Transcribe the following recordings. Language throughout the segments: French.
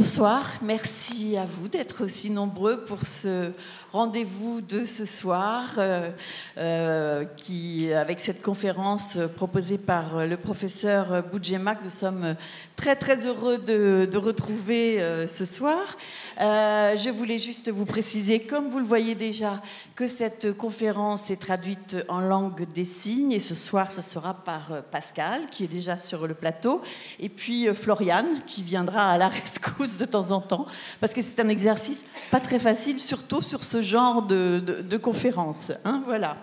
Bonsoir, merci à vous d'être aussi nombreux pour ce rendez-vous de ce soir, euh, euh, qui, avec cette conférence proposée par le professeur Boudjema, nous sommes très très heureux de, retrouver euh, ce soir. Je voulais juste vous préciser, comme vous le voyez déjà, que cette conférence est traduite en langue des signes et ce soir ce sera par Pascal qui est déjà sur le plateau et puis Floriane qui viendra à la rescousse de temps en temps parce que c'est un exercice pas très facile, surtout sur ce genre de, de, conférence. Hein, voilà.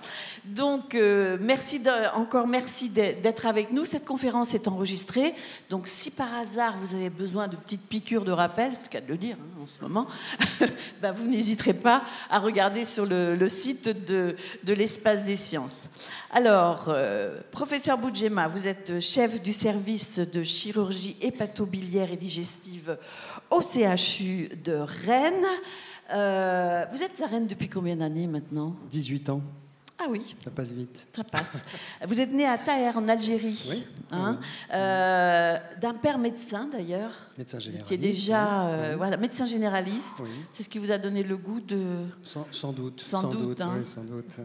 Donc, euh, merci encore merci d'être avec nous. Cette conférence est enregistrée. Donc, si par hasard vous avez besoin de petites piqûres de rappel, c'est le cas de le dire hein, en ce moment, bah, vous n'hésiterez pas à regarder sur le, site de, l'espace des sciences. Alors, euh, professeur Boudjema, vous êtes chef du service de chirurgie hépatobiliaire et digestive au CHU de Rennes. Euh, vous êtes à Rennes depuis combien d'années maintenant? 18 ans. Ah oui. Ça passe vite. Ça passe. Vous êtes né à Taher, en Algérie. Oui. Hein, euh, d'un père médecin, d'ailleurs. Médecin généraliste. Qui est déjà euh, voilà, médecin généraliste. C'est ce qui vous a donné le goût de. Sans, doute. Sans, doute. Hein. sans doute.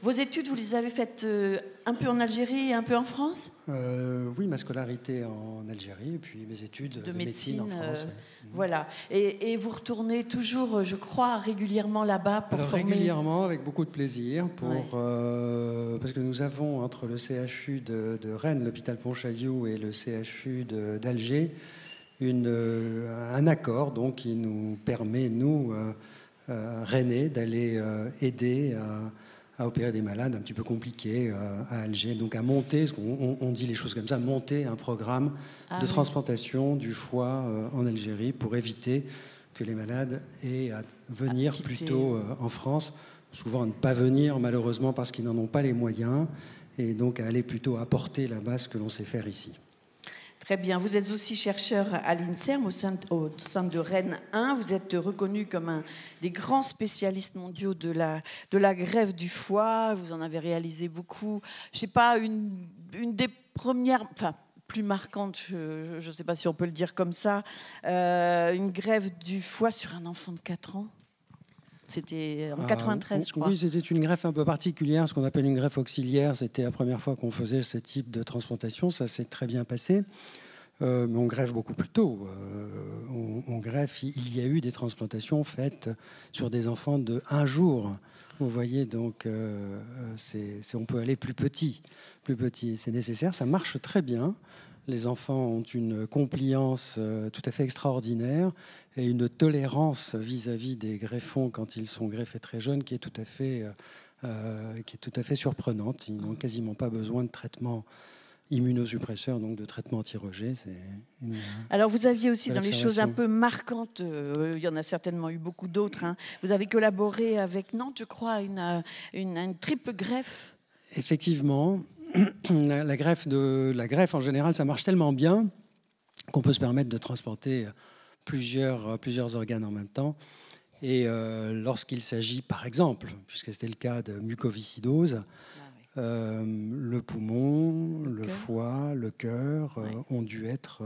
Vos études, vous les avez faites euh, un peu en Algérie et un peu en France? Euh, Oui, ma scolarité en Algérie et puis mes études de, médecine, en France. Euh, voilà. Et, vous retournez toujours, je crois, régulièrement là-bas pour former Régulièrement, avec beaucoup de plaisir, pour, parce que nous avons entre le CHU de, Rennes, l'hôpital Pontchaillou, et le CHU d'Alger, un accord donc, qui nous permet, nous, Rennais, d'aller aider à à opérer des malades un petit peu compliqués euh, à Alger. Donc à monter, on, dit les choses comme ça, monter un programme ah de transplantation du foie euh, en Algérie pour éviter que les malades aient à venir plutôt euh, en France, souvent à ne pas venir malheureusement parce qu'ils n'en ont pas les moyens, et donc à aller plutôt apporter là-bas ce que l'on sait faire ici. Très bien. Vous êtes aussi chercheur à l'INSERM au sein, de Rennes 1. Vous êtes reconnu comme un des grands spécialistes mondiaux de la, grève du foie. Vous en avez réalisé beaucoup. Je ne sais pas, une, une des premières. Enfin, plus marquante, je ne sais pas si on peut le dire comme ça, euh, une grève du foie sur un enfant de 4 ans c'était en 93, ah, je crois. Oui, c'était une greffe un peu particulière, ce qu'on appelle une greffe auxiliaire. C'était la première fois qu'on faisait ce type de transplantation. Ça s'est très bien passé. Euh, mais on greffe beaucoup plus tôt. Euh, on, greffe, il y a eu des transplantations faites sur des enfants de un jour. Vous voyez, donc, euh, on peut aller plus petit. Plus petit, c'est nécessaire. Ça marche très bien. Les enfants ont une compliance tout à fait extraordinaire et une tolérance vis-à-vis des greffons quand ils sont greffés très jeunes qui est tout à fait, euh, euh, qui est tout à fait surprenante. Ils n'ont quasiment pas besoin de traitement immunosuppresseur, donc de traitement anti-rejet. Alors vous aviez aussi dans les choses un peu marquantes, euh, il y en a certainement eu beaucoup d'autres, hein. vous avez collaboré avec Nantes, je crois, une, une, triple greffe? Effectivement, la, greffe de, la greffe en général, ça marche tellement bien qu'on peut se permettre de transporter plusieurs, euh, plusieurs organes en même temps. Et euh, lorsqu'il s'agit, par exemple, puisque c'était le cas de mucoviscidose, ah euh, le poumon, le, foie, le cœur ont dû être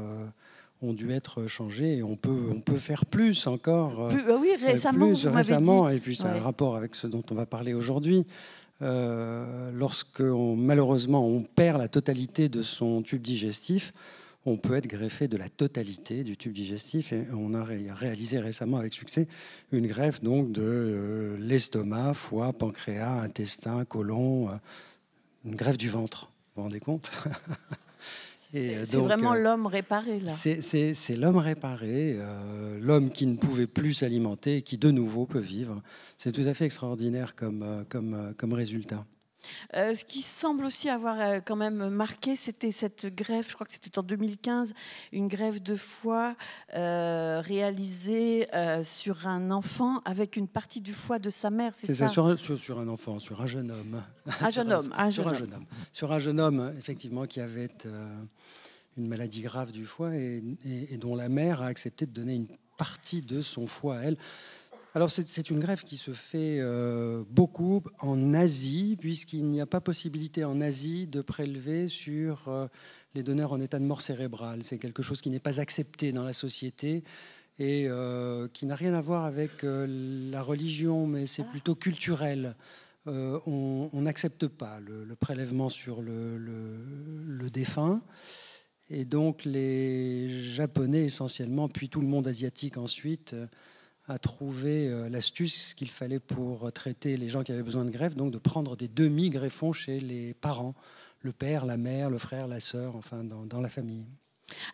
ont dû être changés et on peut on peut faire plus encore. oui, récemment. Plus récemment et puis ça a un rapport avec ce dont on va parler aujourd'hui. Lorsque malheureusement on perd la totalité de son tube digestif, on peut être greffé de la totalité du tube digestif. On a réalisé récemment avec succès une greffe donc de euh, l'estomac, foie, pancréas, intestin, côlon, euh, une greffe du ventre. Vous vous rendez compte? euh, C'est vraiment l'homme réparé, là. C'est l'homme réparé, l'homme qui ne pouvait plus s'alimenter et qui, de nouveau, peut vivre. C'est tout à fait extraordinaire comme, comme, comme résultat. Euh, ce qui semble aussi avoir euh, quand même marqué, c'était cette grève, je crois que c'était en 2015, une grève de foie euh, réalisée sur un enfant avec une partie du foie de sa mère, c'est ça sur, sur, un enfant, sur un jeune homme. Un jeune homme, un sur jeune un jeune homme. Sur un jeune homme, effectivement, qui avait une maladie grave du foie et, et, dont la mère a accepté de donner une partie de son foie à elle. Alors c'est une greffe qui se fait euh, beaucoup en Asie, puisqu'il n'y a pas possibilité en Asie de prélever sur euh, les donneurs en état de mort cérébrale. C'est quelque chose qui n'est pas accepté dans la société et euh, qui n'a rien à voir avec la religion, mais c'est ah. plutôt culturel. On n'accepte pas le, prélèvement sur le, le, défunt. Et donc les Japonais essentiellement, puis tout le monde asiatique ensuite, a trouvé l'astuce qu'il fallait pour traiter les gens qui avaient besoin de greffe, donc de prendre des demi-greffons chez les parents, le père, la mère, le frère, la sœur, enfin dans la famille.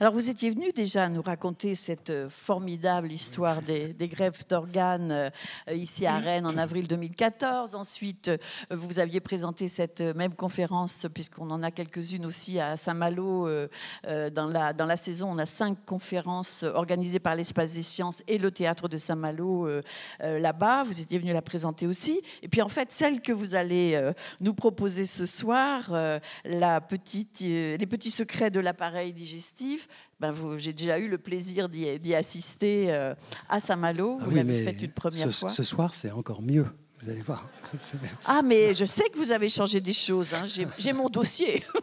Alors vous étiez venu déjà nous raconter cette euh, formidable histoire des, greffes d'organes euh, ici à Rennes en avril 2014. Ensuite, euh, vous aviez présenté cette même conférence, puisqu'on en a quelques-unes aussi à Saint-Malo. Dans la, dans la saison, on a cinq conférences organisées par l'Espace des sciences et le théâtre de Saint-Malo là-bas. Vous étiez venu la présenter aussi. Et puis en fait, celle que vous allez nous proposer ce soir, la petite, les petits secrets de l'appareil digestif, ben j'ai déjà eu le plaisir d'y assister euh, à Saint-Malo. Ah vous l'avez fait une première fois. Ce soir, c'est encore mieux. Vous allez voir. Ah, mais je sais que vous avez changé des choses. Hein. J'ai mon dossier.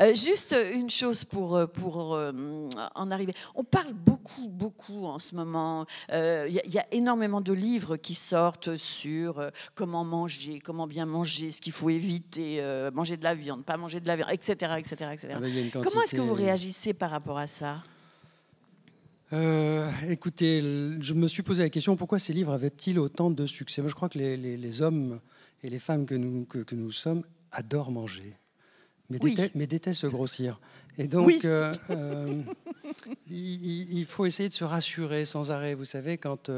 Euh, juste une chose pour, euh, pour euh, en arriver. On parle beaucoup, beaucoup en ce moment. Il y, a énormément de livres qui sortent sur comment manger, comment bien manger, ce qu'il faut éviter, manger de la viande, pas manger de la viande, etc. etc., etc. Comment est-ce que vous réagissez par rapport à ça? Euh, écoutez, je me suis posé la question pourquoi ces livres avaient-ils autant de succès? Moi, Je crois que les, hommes et les femmes que nous, que, nous sommes adorent manger, mais, détestent, se grossir. Et donc, euh, euh, il, faut essayer de se rassurer sans arrêt. Vous savez, quand,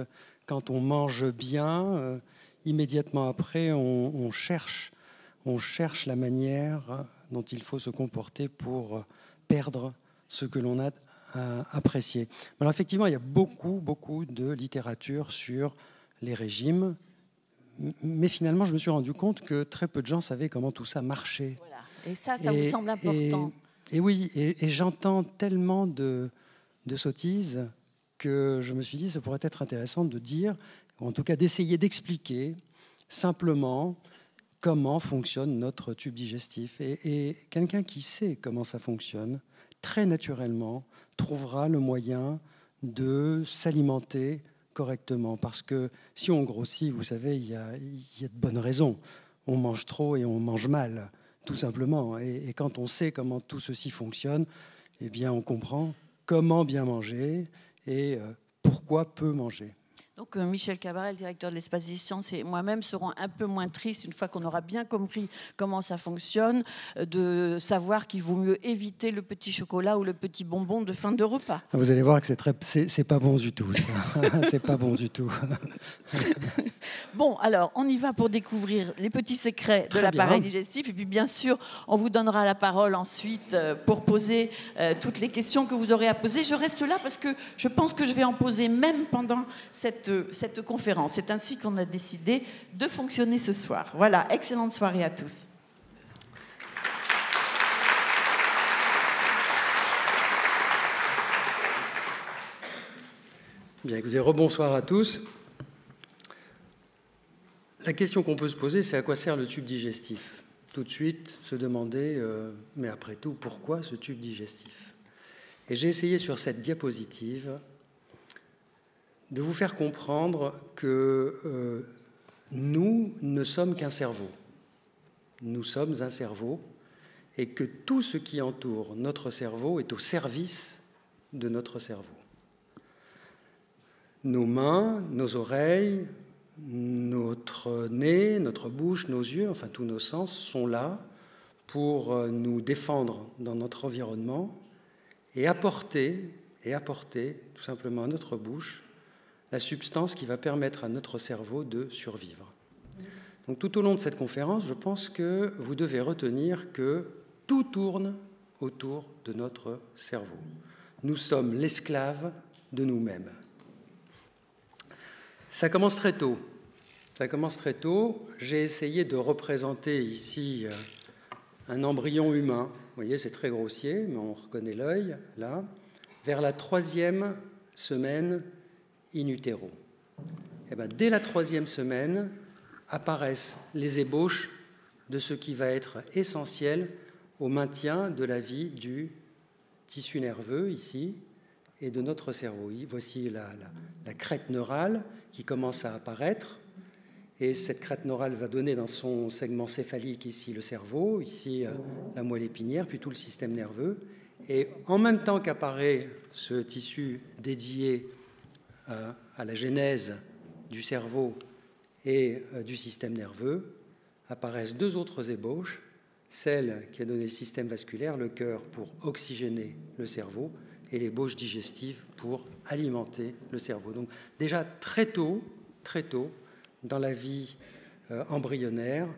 quand on mange bien, immédiatement après, on, on, cherche, on cherche la manière dont il faut se comporter pour perdre ce que l'on a apprécié. Alors effectivement, il y a beaucoup, beaucoup de littérature sur les régimes, mais finalement, je me suis rendu compte que très peu de gens savaient comment tout ça marchait. Et ça, ça vous semble important. Et, oui, et, j'entends tellement de, de sottises que je me suis dit, ça pourrait être intéressant de dire, ou en tout cas d'essayer d'expliquer simplement comment fonctionne notre tube digestif. et quelqu'un qui sait comment ça fonctionne, très naturellement, trouvera le moyen de s'alimenter correctement. Parce que si on grossit, vous savez, il y, a, de bonnes raisons. On mange trop et on mange mal, tout simplement. Et, quand on sait comment tout ceci fonctionne, eh bien, on comprend comment bien manger et euh, pourquoi peu manger. Donc euh, Michel Cabaret, le directeur de l'espace des sciences, et moi-même serons un peu moins tristes une fois qu'on aura bien compris comment ça fonctionne, euh, de savoir qu'il vaut mieux éviter le petit chocolat ou le petit bonbon de fin de repas. Ah, vous allez voir que c'est très, c'est, pas bon du tout. c'est pas bon du tout. bon, alors on y va pour découvrir les petits secrets de l'appareil digestif, et puis bien sûr, on vous donnera la parole ensuite euh, pour poser toutes les questions que vous aurez à poser. Je reste là parce que je pense que je vais en poser même pendant cette cette, conférence. C'est ainsi qu'on a décidé de fonctionner ce soir. Voilà, excellente soirée à tous. Bien, écoutez, rebonsoir à tous. La question qu'on peut se poser, c'est à quoi sert le tube digestif? Tout de suite, se demander, euh, mais après tout, pourquoi ce tube digestif? Et j'ai essayé sur cette diapositive de vous faire comprendre que euh, nous ne sommes qu'un cerveau. Nous sommes un cerveau et que tout ce qui entoure notre cerveau est au service de notre cerveau. Nos mains, nos oreilles, notre nez, notre bouche, nos yeux, enfin tous nos sens sont là pour euh, nous défendre dans notre environnement et apporter, et apporter tout simplement à notre bouche la substance qui va permettre à notre cerveau de survivre. Donc tout au long de cette conférence, je pense que vous devez retenir que tout tourne autour de notre cerveau. Nous sommes l'esclave de nous-mêmes. Ça commence très tôt. Ça commence très tôt. J'ai essayé de représenter ici euh, un embryon humain. Vous voyez, c'est très grossier, mais on reconnaît l'œil là. Vers la troisième semaine in utero. Et eh ben, dès la troisième semaine apparaissent les ébauches de ce qui va être essentiel au maintien de la vie du tissu nerveux ici et de notre cerveau. Voici la, la, crête neurale qui commence à apparaître. Et cette crête neurale va donner dans son segment céphalique ici le cerveau, ici euh, la moelle épinière, puis tout le système nerveux. Et en même temps qu'apparaît ce tissu dédié à la genèse du cerveau et euh, du système nerveux, apparaissent deux autres ébauches, celle qui a donné le système vasculaire, le cœur pour oxygéner le cerveau, et l'ébauche digestive pour alimenter le cerveau. Donc déjà très tôt, très tôt, dans la vie euh, embryonnaire,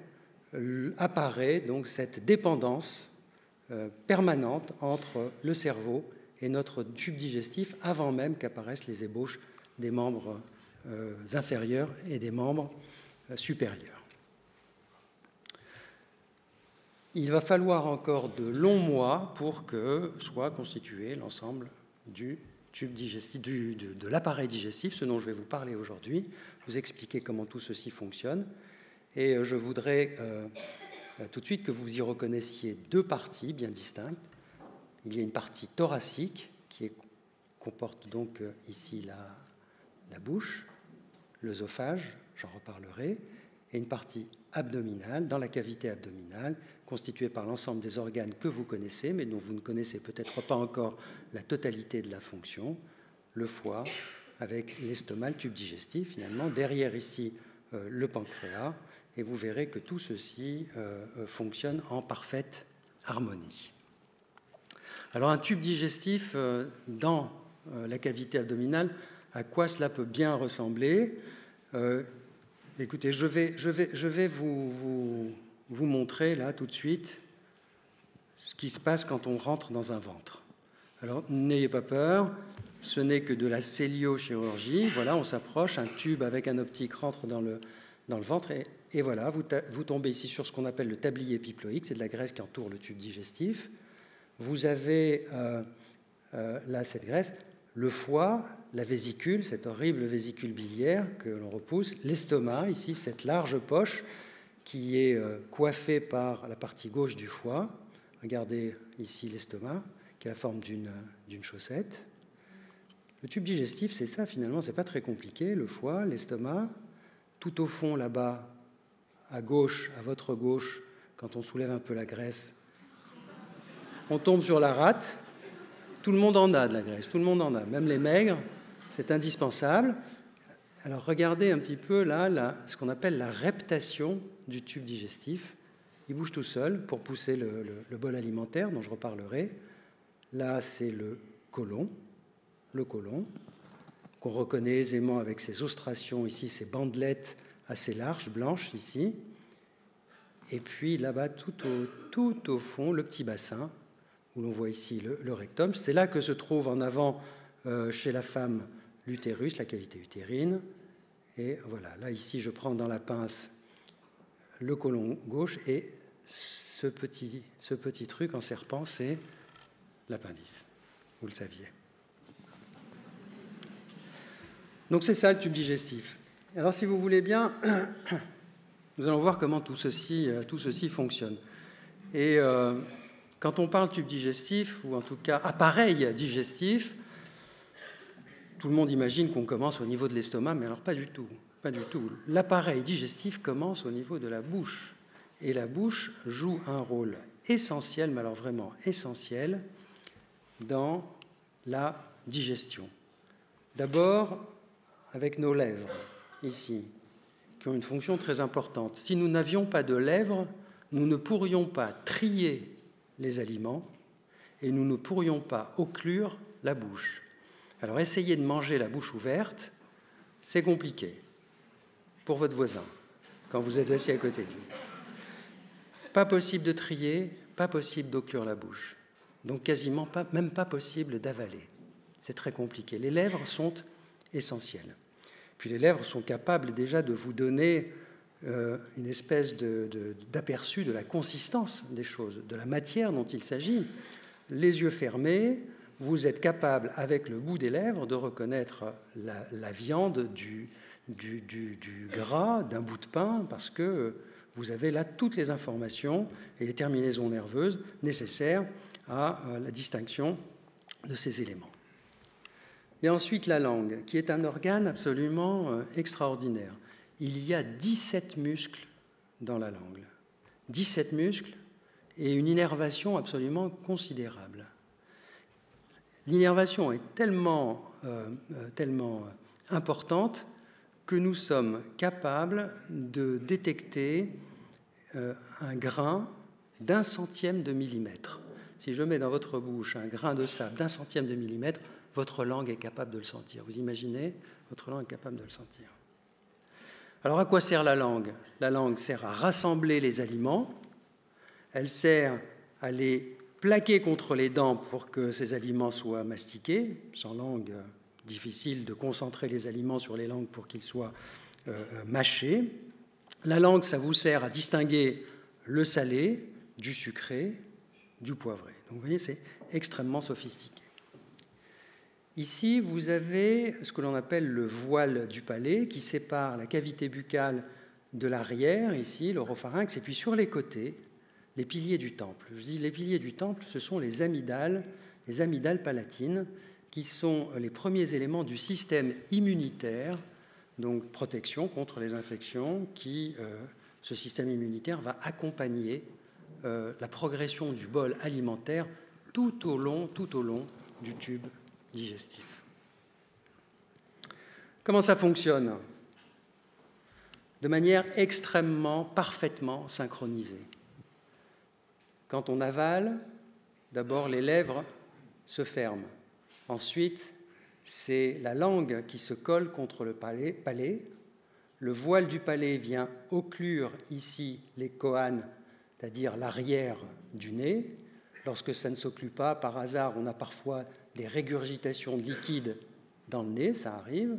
apparaît donc cette dépendance euh, permanente entre le cerveau et notre tube digestif avant même qu'apparaissent les ébauches des membres euh, inférieurs et des membres supérieurs. Il va falloir encore de longs mois pour que soit constitué l'ensemble du tube digestif, de, l'appareil digestif, ce dont je vais vous parler aujourd'hui, vous expliquer comment tout ceci fonctionne. Et euh, je voudrais euh, euh, tout de suite que vous y reconnaissiez deux parties bien distinctes. Il y a une partie thoracique qui comporte donc ici la, la bouche, l'œsophage, j'en reparlerai, et une partie abdominale, dans la cavité abdominale, constituée par l'ensemble des organes que vous connaissez, mais dont vous ne connaissez peut-être pas encore la totalité de la fonction, le foie, avec l'estomac, le tube digestif finalement, derrière ici euh, le pancréas, et vous verrez que tout ceci euh, euh, fonctionne en parfaite harmonie. Alors un tube digestif dans la cavité abdominale, à quoi cela peut bien ressembler Écoutez, je vais, vous, montrer là tout de suite ce qui se passe quand on rentre dans un ventre. Alors n'ayez pas peur, ce n'est que de la céliochirurgie. Voilà, on s'approche, un tube avec un optique rentre dans le, ventre et, voilà, vous, tombez ici sur ce qu'on appelle le tablier épiploïque, c'est de la graisse qui entoure le tube digestif. Vous avez euh, euh, là cette graisse, le foie, la vésicule, cette horrible vésicule biliaire que l'on repousse, l'estomac, ici cette large poche qui est euh, coiffée par la partie gauche du foie. Regardez ici l'estomac, qui a la forme d'une chaussette. Le tube digestif, c'est ça finalement, c'est pas très compliqué. Le foie, l'estomac, tout au fond là-bas, à gauche, à votre gauche, quand on soulève un peu la graisse, on tombe sur la rate. Tout le monde en a de la graisse, tout le monde en a, même les maigres. C'est indispensable. Alors regardez un petit peu là, ce qu'on appelle la reptation du tube digestif. Il bouge tout seul pour pousser le, bol alimentaire dont je reparlerai. Là, c'est le côlon, le côlon, qu'on reconnaît aisément avec ses ostrations ici, ces bandelettes assez larges, blanches ici. Et puis là-bas, tout au, tout au fond, le petit bassin, où l'on voit ici le, le rectum. C'est là que se trouve en avant euh, chez la femme l'utérus, la cavité utérine. Et voilà, là ici je prends dans la pince le côlon gauche et ce petit, ce petit truc en serpent, c'est l'appendice. Vous le saviez. Donc c'est ça le tube digestif. Alors si vous voulez bien, nous allons voir comment tout ceci, euh, tout ceci fonctionne. Et euh, quand on parle tube digestif, ou en tout cas appareil digestif, tout le monde imagine qu'on commence au niveau de l'estomac, mais alors pas du tout. Pas du tout. L'appareil digestif commence au niveau de la bouche. Et la bouche joue un rôle essentiel, mais alors vraiment essentiel, dans la digestion. D'abord, avec nos lèvres, ici, qui ont une fonction très importante. Si nous n'avions pas de lèvres, nous ne pourrions pas trier les aliments et nous ne pourrions pas occlure la bouche. Alors essayez de manger la bouche ouverte, c'est compliqué pour votre voisin quand vous êtes assis à côté de lui. Pas possible de trier, pas possible d'occlure la bouche. Donc quasiment pas, même pas possible d'avaler. C'est très compliqué. Les lèvres sont essentielles. Puis les lèvres sont capables déjà de vous donner euh, une espèce d'aperçu de la consistance des choses, de la matière dont il s'agit. Les yeux fermés, vous êtes capable, avec le bout des lèvres, de reconnaître la, viande du, gras d'un bout de pain, parce que vous avez là toutes les informations et les terminaisons nerveuses nécessaires à la distinction de ces éléments. Et ensuite la langue, qui est un organe absolument euh, extraordinaire. Il y a 17 muscles dans la langue. 17 muscles et une innervation absolument considérable. L'innervation est tellement, euh, euh, tellement importante que nous sommes capables de détecter un grain d'un centième de millimètre. Si je mets dans votre bouche un grain de sable d'un centième de millimètre, votre langue est capable de le sentir. Vous imaginez Votre langue est capable de le sentir. Alors à quoi sert la langue? La langue sert à rassembler les aliments, elle sert à les plaquer contre les dents pour que ces aliments soient mastiqués. Sans langue, difficile de concentrer les aliments sur les langues pour qu'ils soient euh, euh, mâchés. La langue, ça vous sert à distinguer le salé du sucré, du poivré. Donc vous voyez, c'est extrêmement sophistiqué. Ici, vous avez ce que l'on appelle le voile du palais qui sépare la cavité buccale de l'arrière, ici, l'oropharynx, et puis sur les côtés, les piliers du temple. Je dis les piliers du temple, ce sont les amygdales, les amygdales palatines, qui sont les premiers éléments du système immunitaire, donc protection contre les infections, qui, euh, ce système immunitaire va accompagner euh, la progression du bol alimentaire tout au long, tout au long du tube digestif. Comment ça fonctionne? De manière extrêmement, parfaitement synchronisée. Quand on avale, d'abord les lèvres se ferment. Ensuite, c'est la langue qui se colle contre le palais. Le voile du palais vient occlure ici les coanes, c'est-à-dire l'arrière du nez. Lorsque ça ne s'occlut pas, par hasard, on a parfois des régurgitations de liquide dans le nez, ça arrive.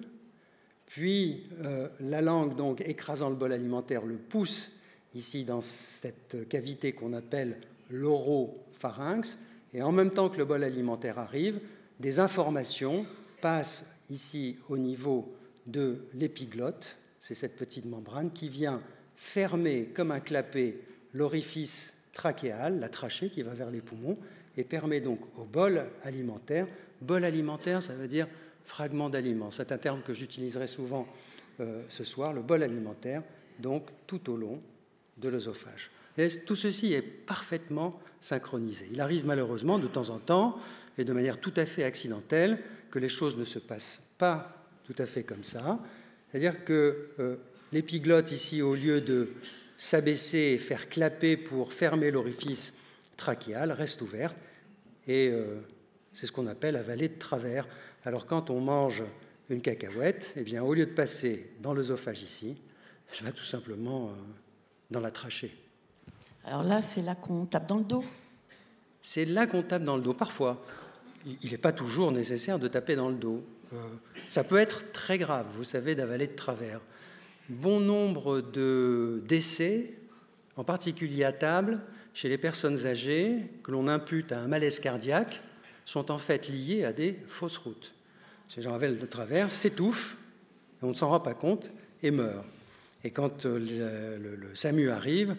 Puis euh, la langue, donc écrasant le bol alimentaire, le pousse ici dans cette cavité qu'on appelle l'oropharynx. Et en même temps que le bol alimentaire arrive, des informations passent ici au niveau de l'épiglotte, c'est cette petite membrane qui vient fermer comme un clapet l'orifice trachéal, la trachée qui va vers les poumons, et permet donc au bol alimentaire, bol alimentaire ça veut dire fragment d'aliment, c'est un terme que j'utiliserai souvent euh, ce soir, le bol alimentaire, donc tout au long de l'œsophage. Tout ceci est parfaitement synchronisé? Il arrive malheureusement de temps en temps, et de manière tout à fait accidentelle, que les choses ne se passent pas tout à fait comme ça. C'est-à-dire que euh, l'épiglotte ici, au lieu de s'abaisser et faire clapper pour fermer l'orifice trachéale reste ouverte et euh, c'est ce qu'on appelle avaler de travers. Alors quand on mange une cacahuète, eh bien, au lieu de passer dans l'œsophage ici, elle va tout simplement euh, dans la trachée. Alors là, c'est là qu'on tape dans le dos C'est là qu'on tape dans le dos. Parfois, il n'est pas toujours nécessaire de taper dans le dos. Euh, ça peut être très grave, vous savez, d'avaler de travers. Bon nombre de décès, en particulier à table, chez les personnes âgées que l'on impute à un malaise cardiaque sont en fait liées à des fausses routes. Ces gens avaient de travers, s'étouffent, on ne s'en rend pas compte et meurent. Et quand euh, le, SAMU arrive,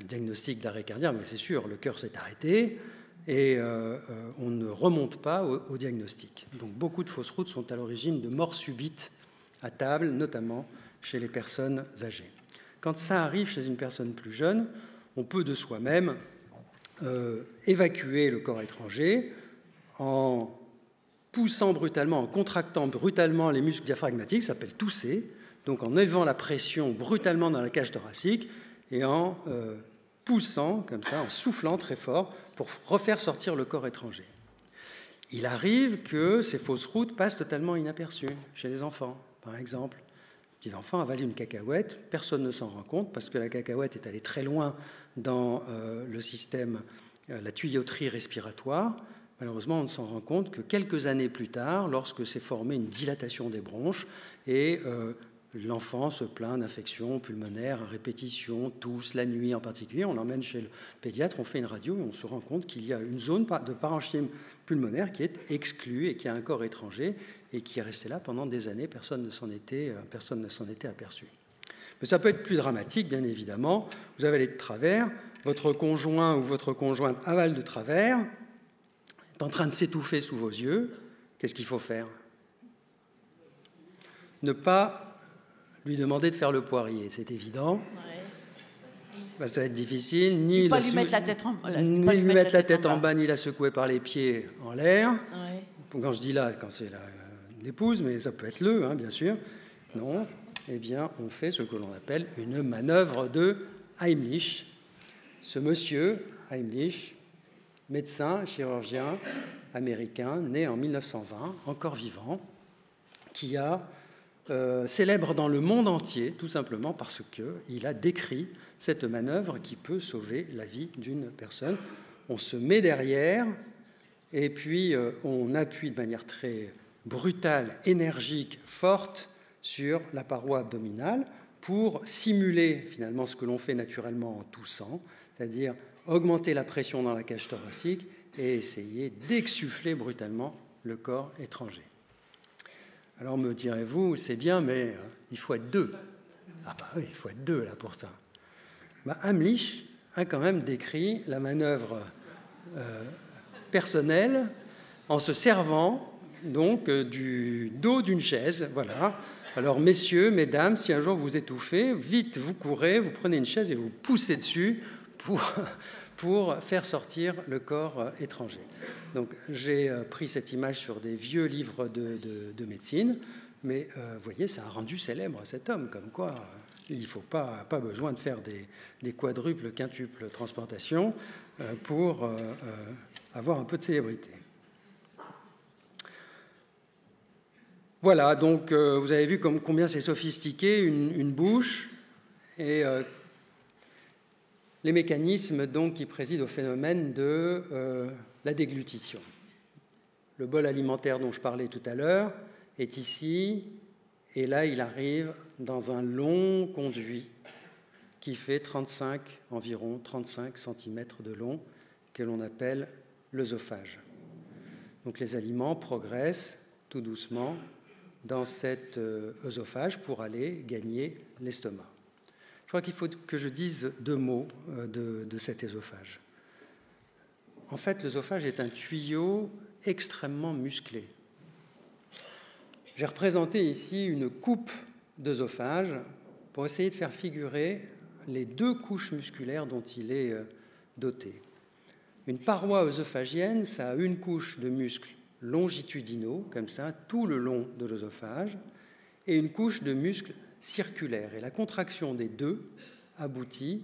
le diagnostic d'arrêt cardiaque, mais c'est sûr, le cœur s'est arrêté et euh, euh, on ne remonte pas au, au, diagnostic. Donc beaucoup de fausses routes sont à l'origine de morts subites à table, notamment chez les personnes âgées. Quand ça arrive chez une personne plus jeune, on peut de soi-même euh, évacuer le corps étranger en poussant brutalement, en contractant brutalement les muscles diaphragmatiques, ça s'appelle tousser, donc en élevant la pression brutalement dans la cage thoracique et en euh, poussant comme ça, en soufflant très fort pour refaire sortir le corps étranger. Il arrive que ces fausses routes passent totalement inaperçues chez les enfants, par exemple petits enfants avalent une cacahuète, personne ne s'en rend compte parce que la cacahuète est allée très loin dans euh, le système, euh, la tuyauterie respiratoire. Malheureusement, on ne s'en rend compte que quelques années plus tard, lorsque s'est formée une dilatation des bronches et l'enfant se plaint d'infections pulmonaires à répétition, tous la nuit en particulier. On l'emmène chez le pédiatre, on fait une radio et on se rend compte qu'il y a une zone de parenchyme pulmonaire qui est exclue et qui a un corps étranger et qui est resté là pendant des années. Personne ne s'en était, euh, personne ne s'en était aperçu. Mais ça peut être plus dramatique, bien évidemment. Vous avez de travers, votre conjoint ou votre conjointe avale de travers, est en train de s'étouffer sous vos yeux. Qu'est-ce qu'il faut faire? Ne pas lui demander de faire le poirier, c'est évident. Bah, ça va être difficile. Ni, pas lui mettre la tête en, ni lui mettre la tête en bas, ni la secouer par les pieds en l'air. Quand je dis là, quand c'est l'épouse, mais ça peut être le, hein, bien sûr. Non, eh bien, on fait ce que l'on appelle une manœuvre de Heimlich. Ce monsieur, Heimlich, médecin, chirurgien américain, né en 1920, encore vivant, qui a euh, célèbre dans le monde entier, tout simplement parce qu'il a décrit cette manœuvre qui peut sauver la vie d'une personne. On se met derrière et puis euh, on appuie de manière très brutale, énergique, forte sur la paroi abdominale pour simuler finalement ce que l'on fait naturellement en toussant, c'est-à-dire augmenter la pression dans la cage thoracique et essayer d'exsuffler brutalement le corps étranger. Alors me direz-vous, c'est bien, mais euh, il faut être deux. Ah bah oui, il faut être deux là pour ça. Bah, Hamlich a quand même décrit la manœuvre euh, personnelle en se servant donc euh, du dos d'une chaise, voilà, alors, messieurs, mesdames, si un jour vous étouffez, vite, vous courez, vous prenez une chaise et vous poussez dessus pour, pour faire sortir le corps euh, étranger. Donc, j'ai euh, pris cette image sur des vieux livres de, médecine, mais euh, vous voyez, ça a rendu célèbre cet homme, comme quoi il ne faut pas, pas besoin de faire des, quadruples, quintuples transplantations pour avoir un peu de célébrité. Voilà, donc euh, vous avez vu combien c'est sophistiqué, une, bouche, et euh, les mécanismes donc, qui président au phénomène de euh, la déglutition. Le bol alimentaire dont je parlais tout à l'heure est ici, et là il arrive dans un long conduit qui fait 35, environ 35 cm de long, que l'on appelle l'œsophage. Donc les aliments progressent tout doucement dans cet euh, œsophage pour aller gagner l'estomac. Je crois qu'il faut que je dise deux mots euh, de, de cet œsophage. En fait, l'œsophage est un tuyau extrêmement musclé. J'ai représenté ici une coupe d'œsophage pour essayer de faire figurer les deux couches musculaires dont il est euh, doté. Une paroi œsophagienne, ça a une couche de muscles longitudinaux, comme ça, tout le long de l'œsophage, et une couche de muscles circulaires. Et la contraction des deux aboutit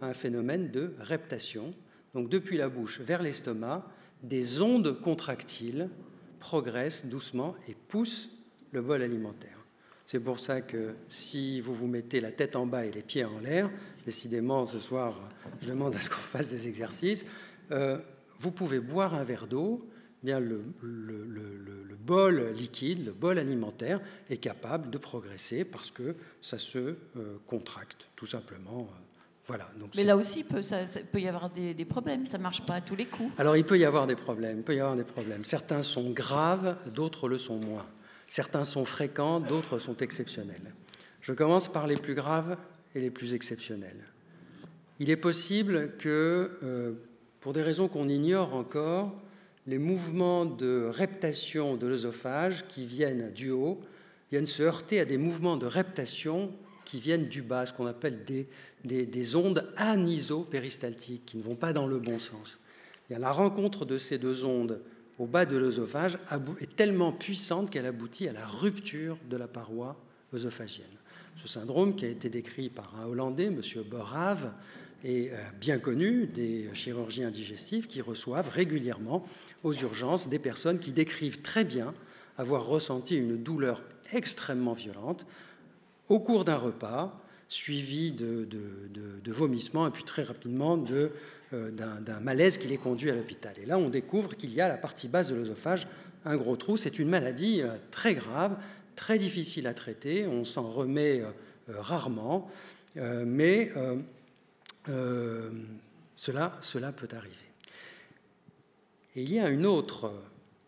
à un phénomène de reptation. Donc depuis la bouche vers l'estomac, des ondes contractiles progressent doucement et poussent le bol alimentaire. C'est pour ça que si vous vous mettez la tête en bas et les pieds en l'air, décidément ce soir, je demande à ce qu'on fasse des exercices, euh, vous pouvez boire un verre d'eau, bien le, bol liquide, le bol alimentaire est capable de progresser parce que ça se euh, contracte, tout simplement. Euh, voilà, donc Mais là aussi, peut, ça, peut y avoir des, problèmes, ça ne marche pas à tous les coups. Alors il peut y avoir des problèmes, il peut y avoir des problèmes. Certains sont graves, d'autres le sont moins. Certains sont fréquents, d'autres sont exceptionnels. Je commence par les plus graves et les plus exceptionnels. Il est possible que, euh, pour des raisons qu'on ignore encore, les mouvements de reptation de l'œsophage qui viennent du haut viennent se heurter à des mouvements de reptation qui viennent du bas, ce qu'on appelle des, des, ondes anisopéristaltiques, qui ne vont pas dans le bon sens. la rencontre de ces deux ondes au bas de l'œsophage est tellement puissante qu'elle aboutit à la rupture de la paroi œsophagienne. Ce syndrome, qui a été décrit par un Hollandais, M. Borave, est euh, bien connu des chirurgiens digestifs qui reçoivent régulièrement aux urgences des personnes qui décrivent très bien avoir ressenti une douleur extrêmement violente au cours d'un repas, suivi de, vomissements et puis très rapidement euh, d'un malaise qui les conduit à l'hôpital. Et là, on découvre qu'il y a à la partie basse de l'œsophage un gros trou. C'est une maladie euh, très grave, très difficile à traiter. On s'en remet euh, rarement, mais cela, cela peut arriver. Et il y a une autre.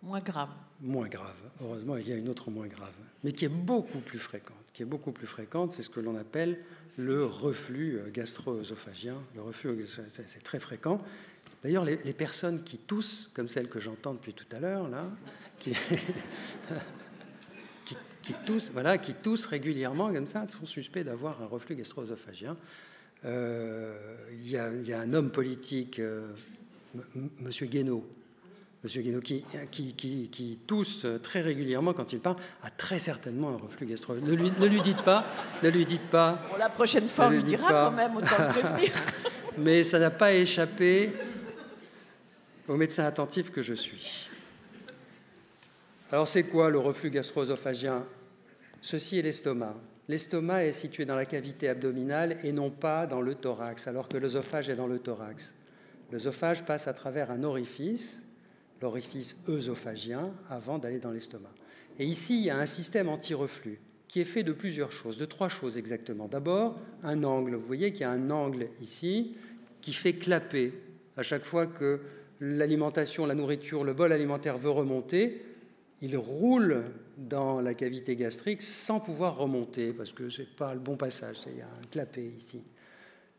Moins grave. Moins grave. Heureusement, il y a une autre moins grave, mais qui est beaucoup plus fréquente. Qui est beaucoup plus fréquente, c'est ce que l'on appelle le reflux gastro-œsophagien. Le reflux, c'est très fréquent. D'ailleurs, les, personnes qui toussent, comme celles que j'entends depuis tout à l'heure, là, qui, qui toussent, voilà, qui toussent régulièrement comme ça, sont suspects d'avoir un reflux gastro-œsophagien. Euh, il y, a un homme politique, euh, Monsieur Guénaud, Monsieur Guénaud, qui, qui, qui, tousse très régulièrement quand il parle, a très certainement un reflux gastro. Ne lui, ne lui dites pas, ne lui dites pas. Pour la prochaine fois, on lui dira quand même, autant prévenir. Mais ça n'a pas échappé au médecin attentif que je suis. Alors c'est quoi le reflux gastro-œsophagien? Ceci est l'estomac. L'estomac est situé dans la cavité abdominale et non pas dans le thorax, alors que l'œsophage est dans le thorax. L'œsophage passe à travers un orifice, l'orifice œsophagien, avant d'aller dans l'estomac. Et ici, il y a un système anti-reflux qui est fait de plusieurs choses, de trois choses exactement. D'abord, un angle. Vous voyez qu'il y a un angle ici qui fait clapper à chaque fois que l'alimentation, la nourriture, le bol alimentaire veut remonter, il roule dans la cavité gastrique sans pouvoir remonter, parce que ce n'est pas le bon passage, il y a un clapet ici.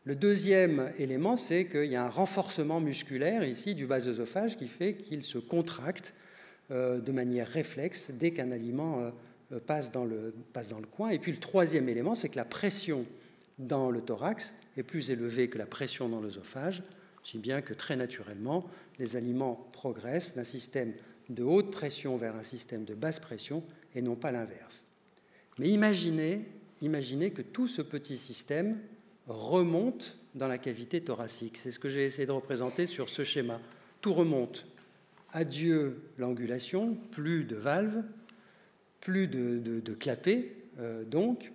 Le deuxième élément, c'est qu'il y a un renforcement musculaire ici du bas œsophage qui fait qu'il se contracte euh, de manière réflexe dès qu'un aliment euh, passe, dans le, passe dans le coin. Et puis le troisième élément, c'est que la pression dans le thorax est plus élevée que la pression dans l'œsophage, si bien que très naturellement, les aliments progressent d'un système de haute pression vers un système de basse pression et non pas l'inverse. Mais imaginez, imaginez que tout ce petit système remonte dans la cavité thoracique. C'est ce que j'ai essayé de représenter sur ce schéma. Tout remonte. Adieu l'angulation, plus de valves, plus de, de, euh, donc.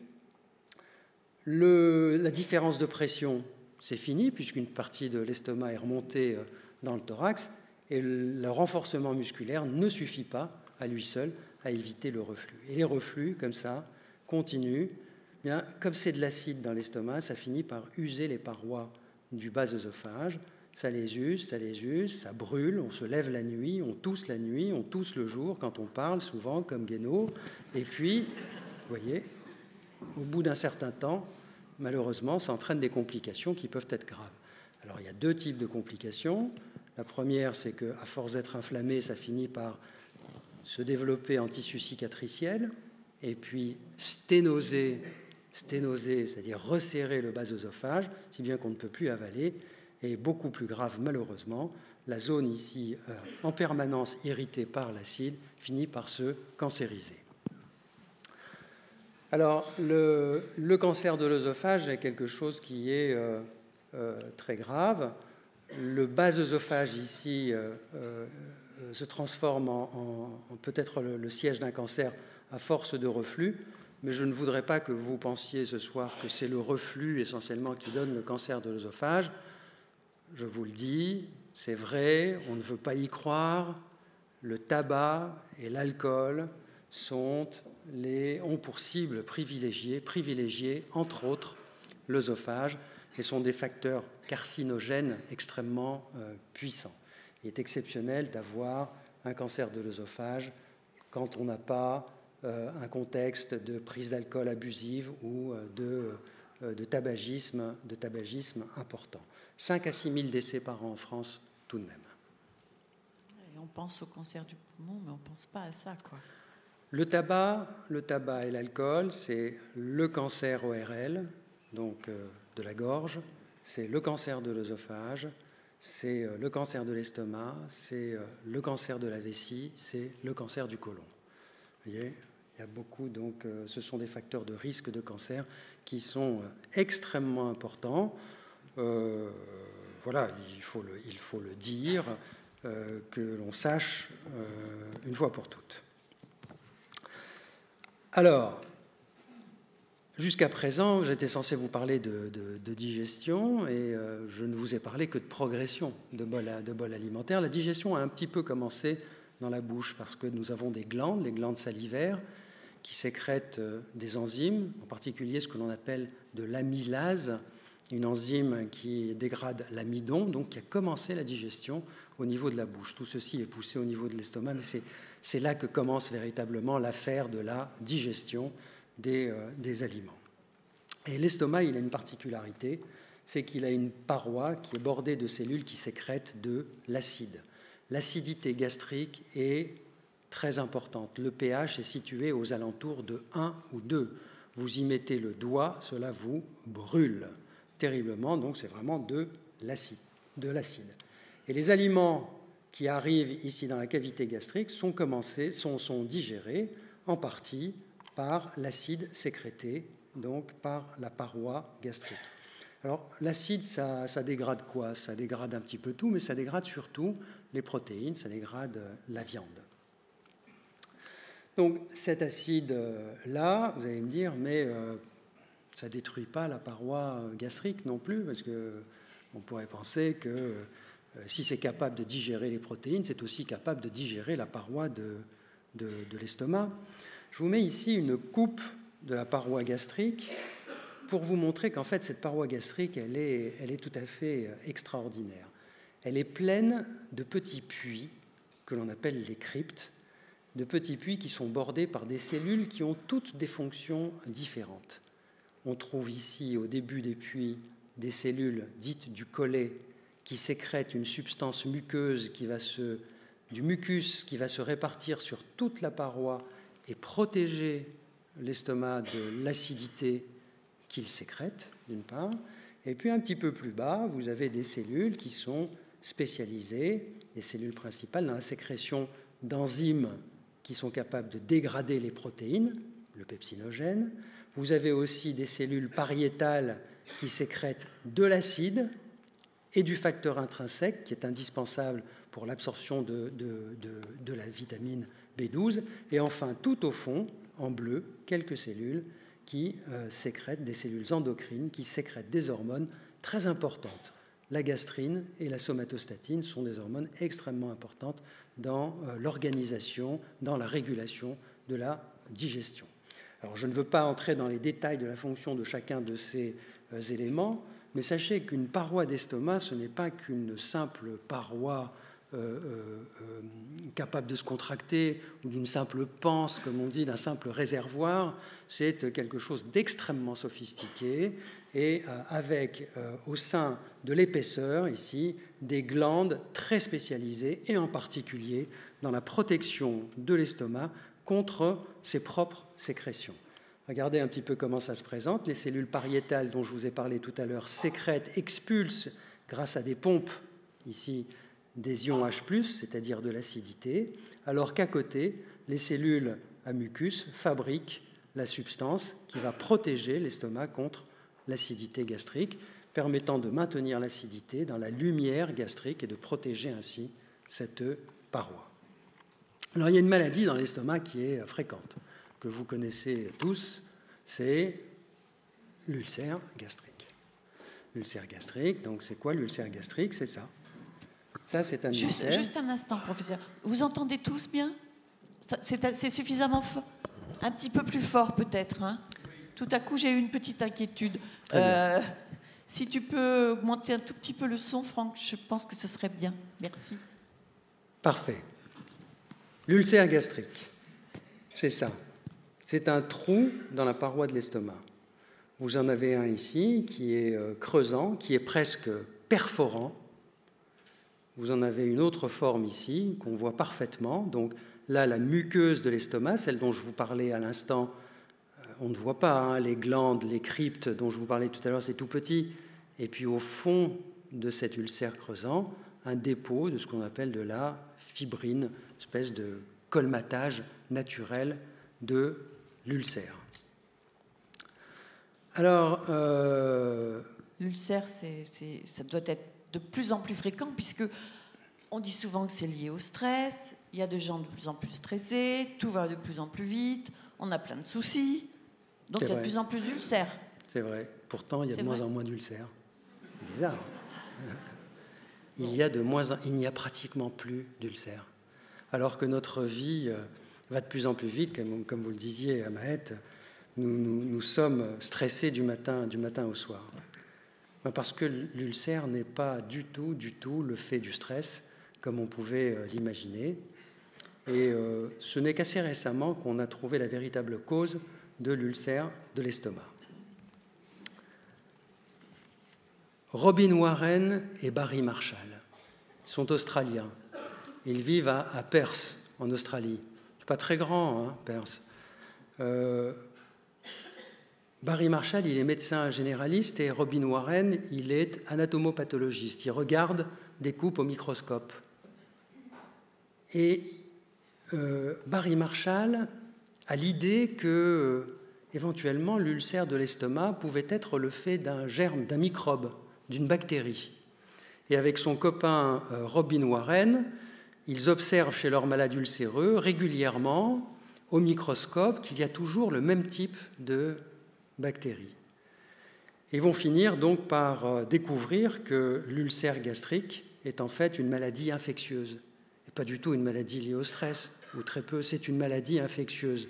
la différence de pression, c'est fini, puisqu'une partie de l'estomac est remontée euh, dans le thorax, et le renforcement musculaire ne suffit pas à lui seul à éviter le reflux. Et les reflux, comme ça, continuent. Comme c'est de l'acide dans l'estomac, ça finit par user les parois du bas œsophage. Ça les use, ça les use, ça brûle, on se lève la nuit, on tousse la nuit, on tousse le jour quand on parle, souvent comme Guénaud. Et puis, vous voyez, au bout d'un certain temps, malheureusement, ça entraîne des complications qui peuvent être graves. Alors, il y a deux types de complications. La première, c'est qu'à force d'être inflammé, ça finit par se développer en tissu cicatriciel, et puis sténoser, sténoser c'est-à-dire resserrer le bas œsophage, si bien qu'on ne peut plus avaler, et beaucoup plus grave malheureusement, la zone ici euh, en permanence irritée par l'acide finit par se cancériser. Alors, le, cancer de l'œsophage est quelque chose qui est euh, euh, très grave le bas œsophage ici se transforme en, peut-être le, siège d'un cancer à force de reflux, mais je ne voudrais pas que vous pensiez ce soir que c'est le reflux essentiellement qui donne le cancer de l'œsophage. Je vous le dis, c'est vrai, on ne veut pas y croire. Le tabac et l'alcool sont les, ont pour cible privilégiée, privilégiée entre autres, l'œsophage et sont des facteurs carcinogènes extrêmement euh, puissants. Il est exceptionnel d'avoir un cancer de l'œsophage quand on n'a pas un contexte de prise d'alcool abusive ou euh, de, de, tabagisme, de tabagisme important. 5 à 6 000 décès par an en France, tout de même. Et on pense au cancer du poumon, mais on ne pense pas à ça. Quoi. Le tabac, le tabac et l'alcool, c'est le cancer ORL, donc de la gorge, c'est le cancer de l'œsophage, c'est euh, le cancer de l'estomac, c'est euh, le cancer de la vessie, c'est le cancer du côlon. Vous voyez, il y a beaucoup, donc euh, ce sont des facteurs de risque de cancer qui sont extrêmement importants. voilà, il faut le, dire, que l'on sache une fois pour toutes. Alors, Jusqu'à présent, j'étais censé vous parler de, digestion et euh, je ne vous ai parlé que de progression de bol, de bol alimentaire. La digestion a un petit peu commencé dans la bouche parce que nous avons des glandes, les glandes salivaires, qui sécrètent euh, des enzymes, en particulier ce que l'on appelle de l'amylase, une enzyme qui dégrade l'amidon, donc qui a commencé la digestion au niveau de la bouche. Tout ceci est poussé au niveau de l'estomac, mais c'est là que commence véritablement l'affaire de la digestion euh, des, aliments. Et l'estomac, il a une particularité, c'est qu'il a une paroi qui est bordée de cellules qui sécrètent de l'acide. L'acidité gastrique est très importante. Le pH est situé aux alentours de 1 ou 2. Vous y mettez le doigt, cela vous brûle terriblement, donc c'est vraiment de l'acide. De l'acide. Et les aliments qui arrivent ici dans la cavité gastrique sont, commencés, sont, digérés en partie par l'acide sécrété, donc par la paroi gastrique. Alors l'acide, ça, dégrade quoi? Ça dégrade un petit peu tout, mais ça dégrade surtout les protéines, ça dégrade la viande. Donc cet acide-là, vous allez me dire, mais euh, ça ne détruit pas la paroi gastrique non plus, parce qu'on pourrait penser que euh, si c'est capable de digérer les protéines, c'est aussi capable de digérer la paroi de, de, l'estomac. Je vous mets ici une coupe de la paroi gastrique pour vous montrer qu'en fait cette paroi gastrique, elle est, elle est tout à fait extraordinaire. Elle est pleine de petits puits que l'on appelle les cryptes, de petits puits qui sont bordés par des cellules qui ont toutes des fonctions différentes. On trouve ici au début des puits des cellules dites du collet qui sécrètent une substance muqueuse qui va se, du mucus qui va se répartir sur toute la paroi et protéger l'estomac de l'acidité qu'il sécrète, d'une part. Et puis un petit peu plus bas, vous avez des cellules qui sont spécialisées, des cellules principales dans la sécrétion d'enzymes qui sont capables de dégrader les protéines, le pepsinogène. Vous avez aussi des cellules pariétales qui sécrètent de l'acide et du facteur intrinsèque qui est indispensable pour l'absorption de, la vitamine B12. Et enfin, tout au fond, en bleu, quelques cellules qui euh, sécrètent des cellules endocrines, qui sécrètent des hormones très importantes. La gastrine et la somatostatine sont des hormones extrêmement importantes dans euh, l'organisation, dans la régulation de la digestion. Alors je ne veux pas entrer dans les détails de la fonction de chacun de ces euh, éléments, mais sachez qu'une paroi d'estomac, ce n'est pas qu'une simple paroi capable de se contracter ou d'une simple panse, comme on dit, d'un simple réservoir, c'est quelque chose d'extrêmement sophistiqué et euh, avec euh, au sein de l'épaisseur ici des glandes très spécialisées et en particulier dans la protection de l'estomac contre ses propres sécrétions. Regardez un petit peu comment ça se présente. Les cellules pariétales dont je vous ai parlé tout à l'heure sécrètent, expulsent grâce à des pompes ici des ions H+, c'est-à-dire de l'acidité, alors qu'à côté, les cellules à mucus fabriquent la substance qui va protéger l'estomac contre l'acidité gastrique, permettant de maintenir l'acidité dans la lumière gastrique et de protéger ainsi cette paroi. Alors il y a une maladie dans l'estomac qui est fréquente, que vous connaissez tous, c'est l'ulcère gastrique. L'ulcère gastrique, donc c'est quoi l'ulcère gastrique? C'est ça. Ça, c'est un juste, juste, un instant, professeur. Vous entendez tous bien? C'est suffisamment fort Un petit peu plus fort, peut-être. Hein? Tout à coup, j'ai eu une petite inquiétude. Euh, si tu peux augmenter un tout petit peu le son, Franck, je pense que ce serait bien. Merci. Parfait. L'ulcère gastrique, c'est ça. C'est un trou dans la paroi de l'estomac. Vous en avez un ici qui est euh, creusant, qui est presque perforant, vous en avez une autre forme ici qu'on voit parfaitement. Donc là, la muqueuse de l'estomac, celle dont je vous parlais à l'instant, euh, on ne voit pas hein, les glandes, les cryptes dont je vous parlais tout à l'heure, c'est tout petit. Et puis au fond de cet ulcère creusant, un dépôt de ce qu'on appelle de la fibrine, espèce de colmatage naturel de l'ulcère. Alors, euh... l'ulcère, ça doit être de plus en plus fréquent puisque on dit souvent que c'est lié au stress, il y a des gens de plus en plus stressés, tout va de plus en plus vite, on a plein de soucis, donc il y a de plus en plus d'ulcères. C'est vrai. Pourtant, il y a de moins en moins d'ulcères. Bizarre. Il y a de moins en... il n'y a pratiquement plus d'ulcères. Alors que notre vie euh, va de plus en plus vite, comme, comme vous le disiez à Maët, nous, nous, nous sommes stressés du matin, du matin au soir. Parce que l'ulcère n'est pas du tout, du tout le fait du stress, comme on pouvait euh, l'imaginer. Et euh, ce n'est qu'assez récemment qu'on a trouvé la véritable cause de l'ulcère de l'estomac. Robin Warren et Barry Marshall sont australiens. Ils vivent à, Perth, en Australie. pas très grand, hein, Perse. Euh, Barry Marshall, il est médecin généraliste et Robin Warren, il est anatomopathologiste. Il regarde des coupes au microscope. Et euh, Barry Marshall a l'idée que éventuellement l'ulcère de l'estomac pouvait être le fait d'un germe, d'un microbe, d'une bactérie. Et avec son copain euh, Robin Warren, ils observent chez leurs malades ulcéreux régulièrement au microscope qu'il y a toujours le même type de bactéries. Ils vont finir donc par euh, découvrir que l'ulcère gastrique est en fait une maladie infectieuse, pas du tout une maladie liée au stress, ou très peu, c'est une maladie infectieuse.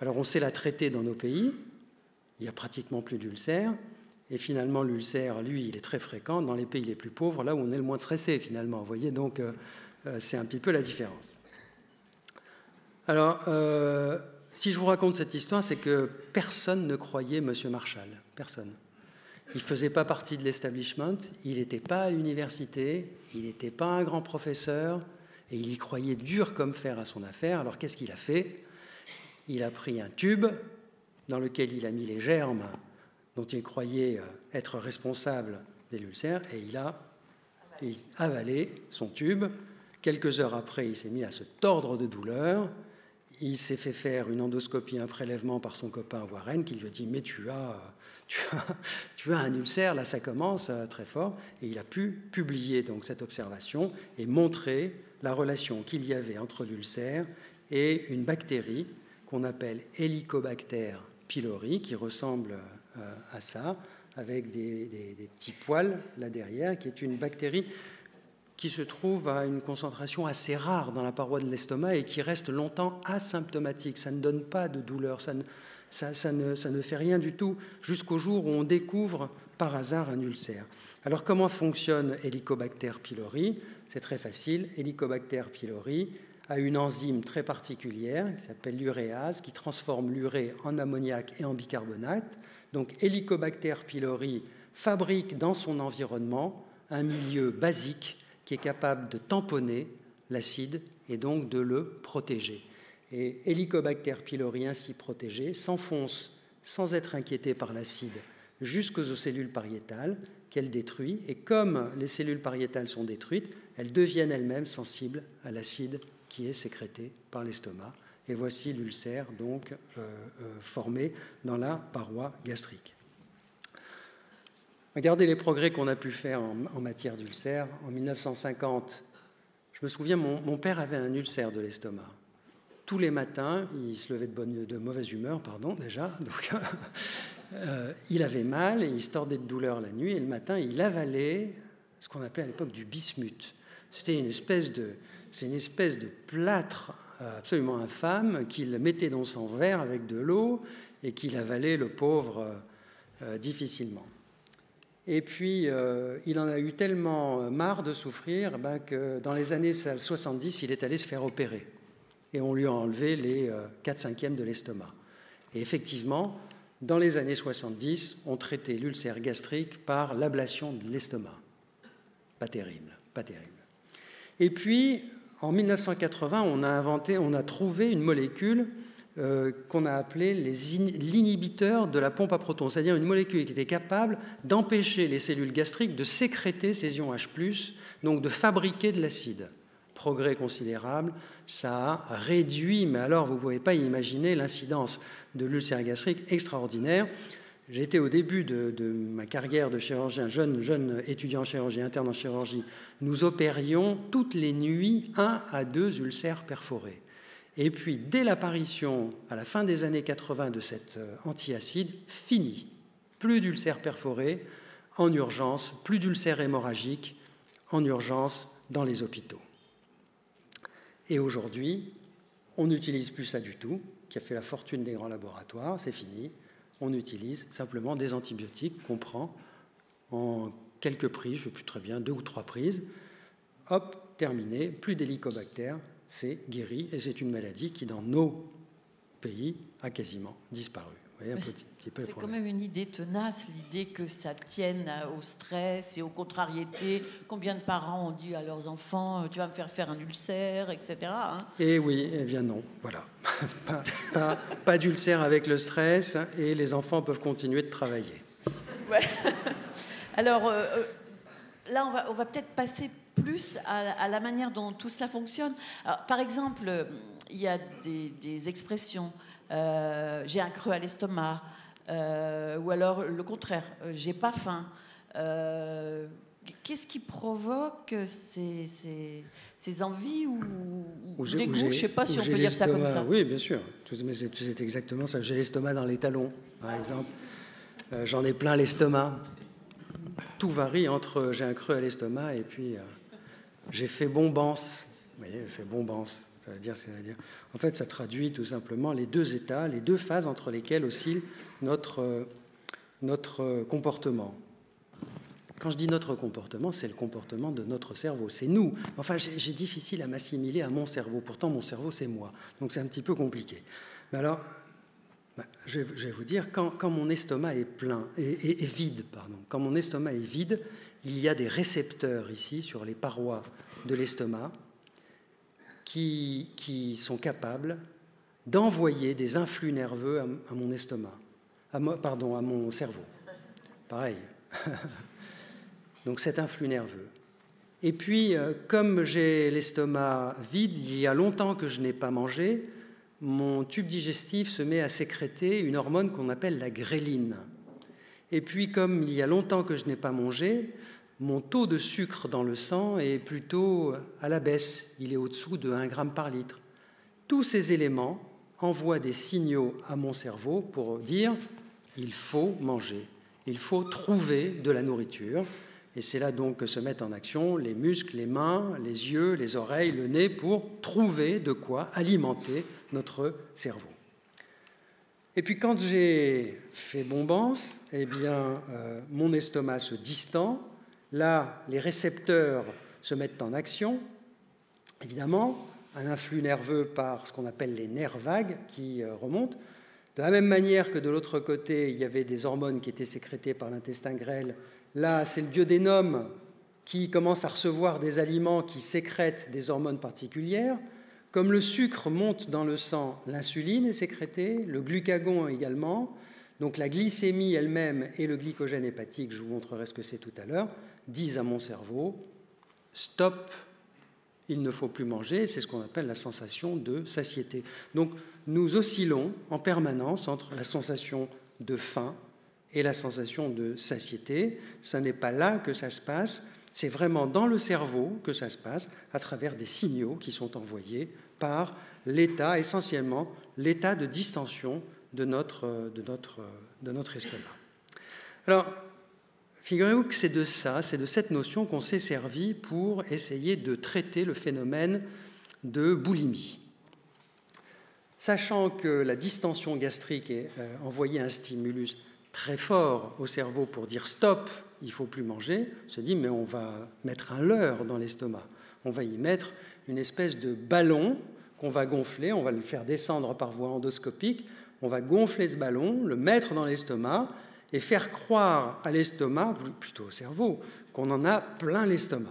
Alors on sait la traiter dans nos pays, il n'y a pratiquement plus d'ulcères, et finalement l'ulcère, lui, il est très fréquent dans les pays les plus pauvres, là où on est le moins stressé finalement. Vous voyez, donc euh, euh, c'est un petit peu la différence. Alors, euh, si je vous raconte cette histoire, c'est que personne ne croyait M. Marshall, personne. Il ne faisait pas partie de l'establishment, il n'était pas à l'université, il n'était pas un grand professeur, et il y croyait dur comme fer à son affaire. Alors qu'est-ce qu'il a fait? Il a pris un tube dans lequel il a mis les germes dont il croyait euh, être responsable des ulcères et il a avalé son tube. Quelques heures après, il s'est mis à se tordre de douleur. Il s'est fait faire une endoscopie, un prélèvement par son copain Warren qui lui a dit Mais tu as, tu as, tu as un ulcère, là ça commence euh, très fort. Et il a pu publier donc cette observation et montrer la relation qu'il y avait entre l'ulcère et une bactérie qu'on appelle Helicobacter pylori, qui ressemble euh, à ça, avec des, petits poils là derrière, qui est une bactérie qui se trouve à une concentration assez rare dans la paroi de l'estomac et qui reste longtemps asymptomatique. Ça ne donne pas de douleur, ça ne, fait rien du tout jusqu'au jour où on découvre par hasard un ulcère. Alors comment fonctionne Helicobacter pylori? C'est très facile. Helicobacter pylori a une enzyme très particulière qui s'appelle l'uréase, qui transforme l'urée en ammoniac et en bicarbonate. Donc Helicobacter pylori fabrique dans son environnement un milieu basique qui est capable de tamponner l'acide et donc de le protéger. Et Helicobacter pylori ainsi protégé s'enfonce sans être inquiété par l'acide jusqu'aux cellules pariétales qu'elle détruit. Et comme les cellules pariétales sont détruites, elles deviennent elles-mêmes sensibles à l'acide qui est sécrété par l'estomac. Et voici l'ulcère donc euh, euh, formé dans la paroi gastrique. Regardez les progrès qu'on a pu faire en, matière d'ulcère. En 1950, je me souviens, mon, père avait un ulcère de l'estomac. Tous les matins, il se levait de, bonne, de mauvaise humeur, pardon, déjà. euh, il avait mal, et il se tordait de douleur la nuit, et le matin, il avalait ce qu'on appelait à l'époque du bismuth. C'était une espèce de, c'est une espèce de plâtre euh, absolument infâme qu'il mettait dans son verre avec de l'eau et qu'il avalait le pauvre euh, difficilement. Et puis, il en a eu tellement marre de souffrir ben, que dans les années 70, il est allé se faire opérer. Et on lui a enlevé les 4 cinquièmes de l'estomac. Et effectivement, dans les années 70, on traitait l'ulcère gastrique par l'ablation de l'estomac. Pas terrible, pas terrible. Et puis, en 1980, on a inventé, on a trouvé une molécule euh, qu'on a appelée l'inhibiteur de la pompe à protons, c'est-à-dire une molécule qui était capable d'empêcher les cellules gastriques de sécréter ces ions H+, donc de fabriquer de l'acide. Progrès considérable, ça a réduit, mais alors vous ne pouvez pas imaginer l'incidence de l'ulcère gastrique extraordinaire. J'étais au début de, ma carrière de chirurgien, jeune, jeune étudiant en chirurgie, interne en chirurgie. Nous opérions toutes les nuits un à deux ulcères perforés. Et puis, dès l'apparition, à la fin des années 80, de cet euh, antiacide, fini. Plus d'ulcères perforés en urgence, plus d'ulcères hémorragiques en urgence dans les hôpitaux. Et aujourd'hui, on n'utilise plus ça du tout, qui a fait la fortune des grands laboratoires, c'est fini on utilise simplement des antibiotiques qu'on prend en quelques prises, je ne sais plus très bien, deux ou trois prises. Hop, terminé, plus d'hélicobactères, c'est guéri et c'est une maladie qui, dans nos pays, a quasiment disparu. C'est quand même une idée tenace, l'idée que ça tienne au stress et aux contrariétés. Combien de parents ont dit à leurs enfants Tu vas me faire faire un ulcère, etc. Hein et eh oui, eh bien non, voilà. pas, d'ulcère avec le stress et les enfants peuvent continuer de travailler. Alors euh, euh, là, on va, on va peut-être passer plus à, la manière dont tout cela fonctionne. par exemple, il y a des, expressions. Euh, j'ai un creux à l'estomac, euh, ou alors le contraire, euh, j'ai pas faim. Qu'est-ce qui provoque ces, ces, envies ou, des goûts? Je ne sais pas si on peut dire ça comme ça. Oui, bien sûr. C'est exactement ça. J'ai l'estomac dans les talons, par exemple. J'en ai plein l'estomac. Tout varie entre j'ai un creux à l'estomac et puis j'ai fait bombance. Vous voyez, j'ai fait bombance. Ça veut dire, en fait, ça traduit tout simplement les deux états, les deux phases entre lesquelles oscille notre, notre comportement. Quand je dis notre comportement, c'est le comportement de notre cerveau, c'est nous. Enfin, j'ai difficile à m'assimiler à mon cerveau. Pourtant, mon cerveau, c'est moi. Donc, c'est un petit peu compliqué. Mais alors, bah, je, vais, vous dire, quand, mon estomac est plein, et est vide, pardon, quand mon estomac est vide, il y a des récepteurs ici sur les parois de l'estomac qui, sont capables d'envoyer des influx nerveux à, mon estomac, à pardon, à mon cerveau. Pareil. Donc cet influx nerveux. Et puis, euh, comme j'ai l'estomac vide, il y a longtemps que je n'ai pas mangé, mon tube digestif se met à sécréter une hormone qu'on appelle la gréline. Et puis, comme il y a longtemps que je n'ai pas mangé, mon taux de sucre dans le sang est plutôt à la baisse, il est au-dessous de 1 g par litre. Tous ces éléments envoient des signaux à mon cerveau pour dire il faut manger, il faut trouver de la nourriture. Et c'est là donc que se mettent en action les muscles, les mains, les yeux, les oreilles, le nez pour trouver de quoi alimenter notre cerveau. Et puis quand j'ai fait bombance, eh bien, euh, mon estomac se distend, Là, les récepteurs se mettent en action. Évidemment, un influx nerveux par ce qu'on appelle les nerfs vagues qui euh, remontent. De la même manière que de l'autre côté, il y avait des hormones qui étaient sécrétées par l'intestin grêle, là, c'est le duodénum qui commence à recevoir des aliments qui sécrètent des hormones particulières. Comme le sucre monte dans le sang, l'insuline est sécrétée, le glucagon également. Donc la glycémie elle-même et le glycogène hépatique, je vous montrerai ce que c'est tout à l'heure, disent à mon cerveau, stop, il ne faut plus manger, c'est ce qu'on appelle la sensation de satiété. Donc nous oscillons en permanence entre la sensation de faim et la sensation de satiété. Ce n'est pas là que ça se passe, c'est vraiment dans le cerveau que ça se passe, à travers des signaux qui sont envoyés par l'état, essentiellement l'état de distension de notre, de notre, de notre estomac. Alors, Figurez-vous que c'est de ça, c'est de cette notion qu'on s'est servi pour essayer de traiter le phénomène de boulimie. Sachant que la distension gastrique est euh, envoyée un stimulus très fort au cerveau pour dire stop, il faut plus manger, on se dit mais on va mettre un leurre dans l'estomac. On va y mettre une espèce de ballon qu'on va gonfler, on va le faire descendre par voie endoscopique, on va gonfler ce ballon, le mettre dans l'estomac, et faire croire à l'estomac, plutôt au cerveau, qu'on en a plein l'estomac.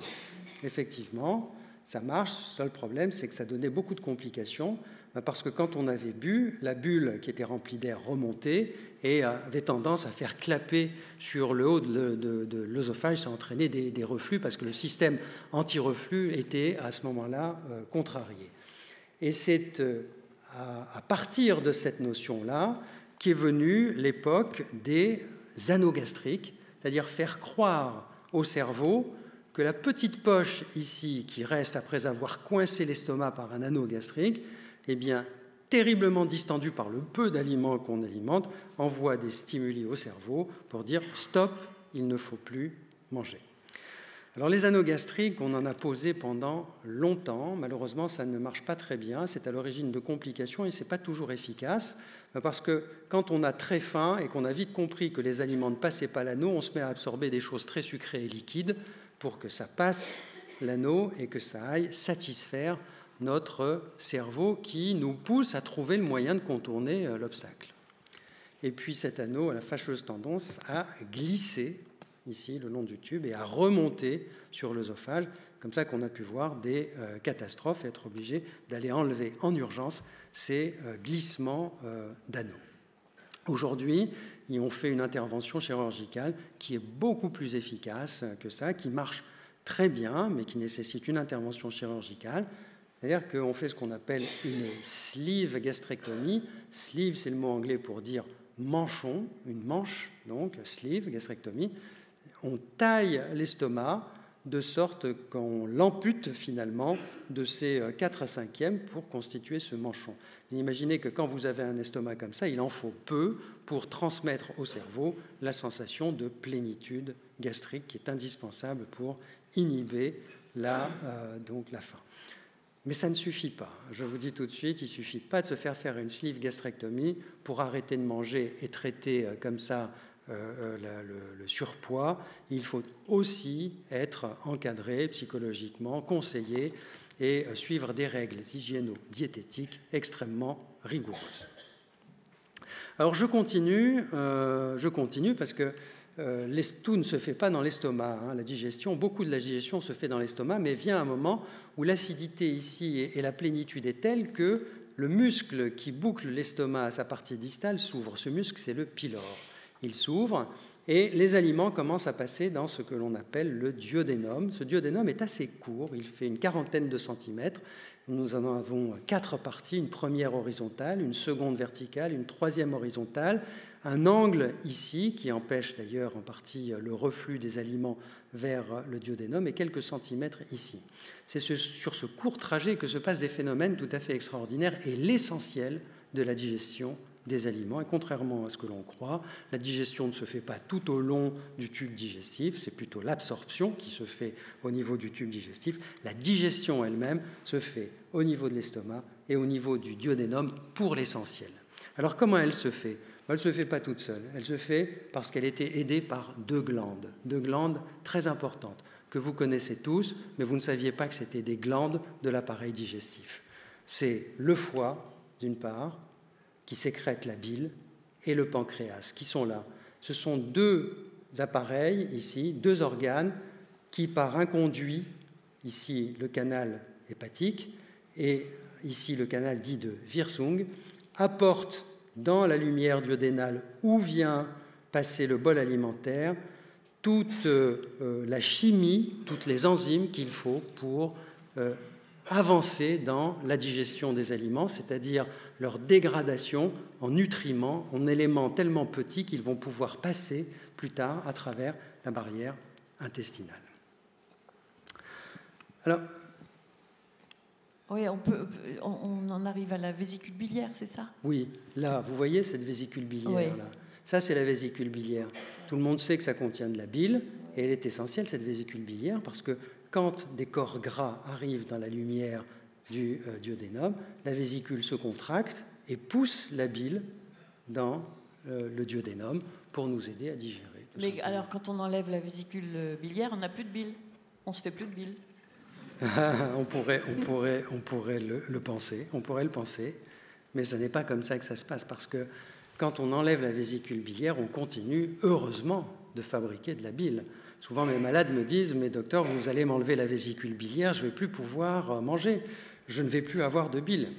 Effectivement, ça marche. Le seul problème, c'est que ça donnait beaucoup de complications, bah, parce que quand on avait bu, la bulle qui était remplie d'air remontait et avait tendance à faire clapper sur le haut de, l'œsophage, ça entraînait des, des, reflux, parce que le système anti-reflux était à ce moment-là euh, contrarié. Et c'est euh, à partir de cette notion-là qu'est venue l'époque des anneaux gastriques, c'est-à-dire faire croire au cerveau que la petite poche ici, qui reste après avoir coincé l'estomac par un anneau gastrique, eh bien, terriblement distendue par le peu d'aliments qu'on alimente, envoie des stimuli au cerveau pour dire stop, il ne faut plus manger. Alors les anneaux gastriques, on en a posé pendant longtemps. Malheureusement, ça ne marche pas très bien. C'est à l'origine de complications et ce n'est pas toujours efficace. Parce que quand on a très faim et qu'on a vite compris que les aliments ne passaient pas l'anneau, on se met à absorber des choses très sucrées et liquides pour que ça passe l'anneau et que ça aille satisfaire notre cerveau qui nous pousse à trouver le moyen de contourner euh, l'obstacle. Et puis cet anneau a la fâcheuse tendance à glisser ici le long du tube et à remonter sur l'œsophage. Comme ça qu'on a pu voir des euh, catastrophes être obligé d'aller enlever en urgence ces euh, glissements euh, d'anneaux. Aujourd'hui, on fait une intervention chirurgicale qui est beaucoup plus efficace que ça, qui marche très bien, mais qui nécessite une intervention chirurgicale. C'est-à-dire qu'on fait ce qu'on appelle une sleeve gastrectomie. Sleeve, c'est le mot anglais pour dire manchon, une manche, donc sleeve, gastrectomie. On taille l'estomac de sorte qu'on l'ampute finalement de ses 4 à 5e pour constituer ce manchon. imaginez que quand vous avez un estomac comme ça, il en faut peu pour transmettre au cerveau la sensation de plénitude gastrique qui est indispensable pour inhiber la, euh, donc la faim. Mais ça ne suffit pas. Je vous dis tout de suite, il ne suffit pas de se faire faire une sleeve gastrectomie pour arrêter de manger et traiter euh, comme ça euh, le, surpoids. Il faut aussi être encadré psychologiquement, conseillé et suivre des règles hygiéno-diététiques extrêmement rigoureuses. Alors je continue, je continue parce que euh, tout ne se fait pas dans l'estomac. Hein, la digestion, beaucoup de la digestion se fait dans l'estomac, mais vient un moment où l'acidité ici et, la plénitude est telle que le muscle qui boucle l'estomac à sa partie distale s'ouvre. Ce muscle, c'est le pylore. Il s'ouvre et les aliments commencent à passer dans ce que l'on appelle le duodénum. Ce duodénum est assez court, il fait une quarantaine de centimètres. Nous en avons quatre parties, une première horizontale, une seconde verticale, une troisième horizontale, un angle ici qui empêche d'ailleurs en partie le reflux des aliments vers le duodénum et quelques centimètres ici. C'est sur ce court trajet que se passent des phénomènes tout à fait extraordinaires et l'essentiel de la digestion des aliments. Et contrairement à ce que l'on croit, la digestion ne se fait pas tout au long du tube digestif, c'est plutôt l'absorption qui se fait au niveau du tube digestif. La digestion elle-même se fait au niveau de l'estomac et au niveau du duodénum pour l'essentiel. Alors comment elle se fait? Elle ne se fait pas toute seule. Elle se fait parce qu'elle était aidée par deux glandes, deux glandes très importantes, que vous connaissez tous, mais vous ne saviez pas que c'était des glandes de l'appareil digestif. C'est le foie, d'une part, qui sécrète la bile, et le pancréas, qui sont là. Ce sont deux appareils, ici, deux organes, qui, par un conduit, ici le canal hépatique, et ici le canal dit de Wirsung, apportent dans la lumière duodénale où vient passer le bol alimentaire toute euh, la chimie, toutes les enzymes qu'il faut pour euh, avancer dans la digestion des aliments, c'est-à-dire leur dégradation en nutriments, en éléments tellement petits qu'ils vont pouvoir passer plus tard à travers la barrière intestinale. Alors, oui, on, peut, on, en arrive à la vésicule biliaire, c'est ça? Oui, là, vous voyez cette vésicule biliaire là. Ça, c'est la vésicule biliaire. Tout le monde sait que ça contient de la bile, et elle est essentielle, cette vésicule biliaire, parce que quand des corps gras arrivent dans la lumière du euh, duodénum, la vésicule se contracte et pousse la bile dans euh, le duodénum pour nous aider à digérer. Mais alors, quand on enlève la vésicule euh, biliaire, on n'a plus de bile. On se fait plus de bile. on pourrait, on pourrait, on pourrait le, penser, on pourrait le penser, mais ce n'est pas comme ça que ça se passe, parce que quand on enlève la vésicule biliaire, on continue, heureusement, de fabriquer de la bile. Souvent, mes malades me disent, mais docteur, vous allez m'enlever la vésicule biliaire, je ne vais plus pouvoir manger, je ne vais plus avoir de bile.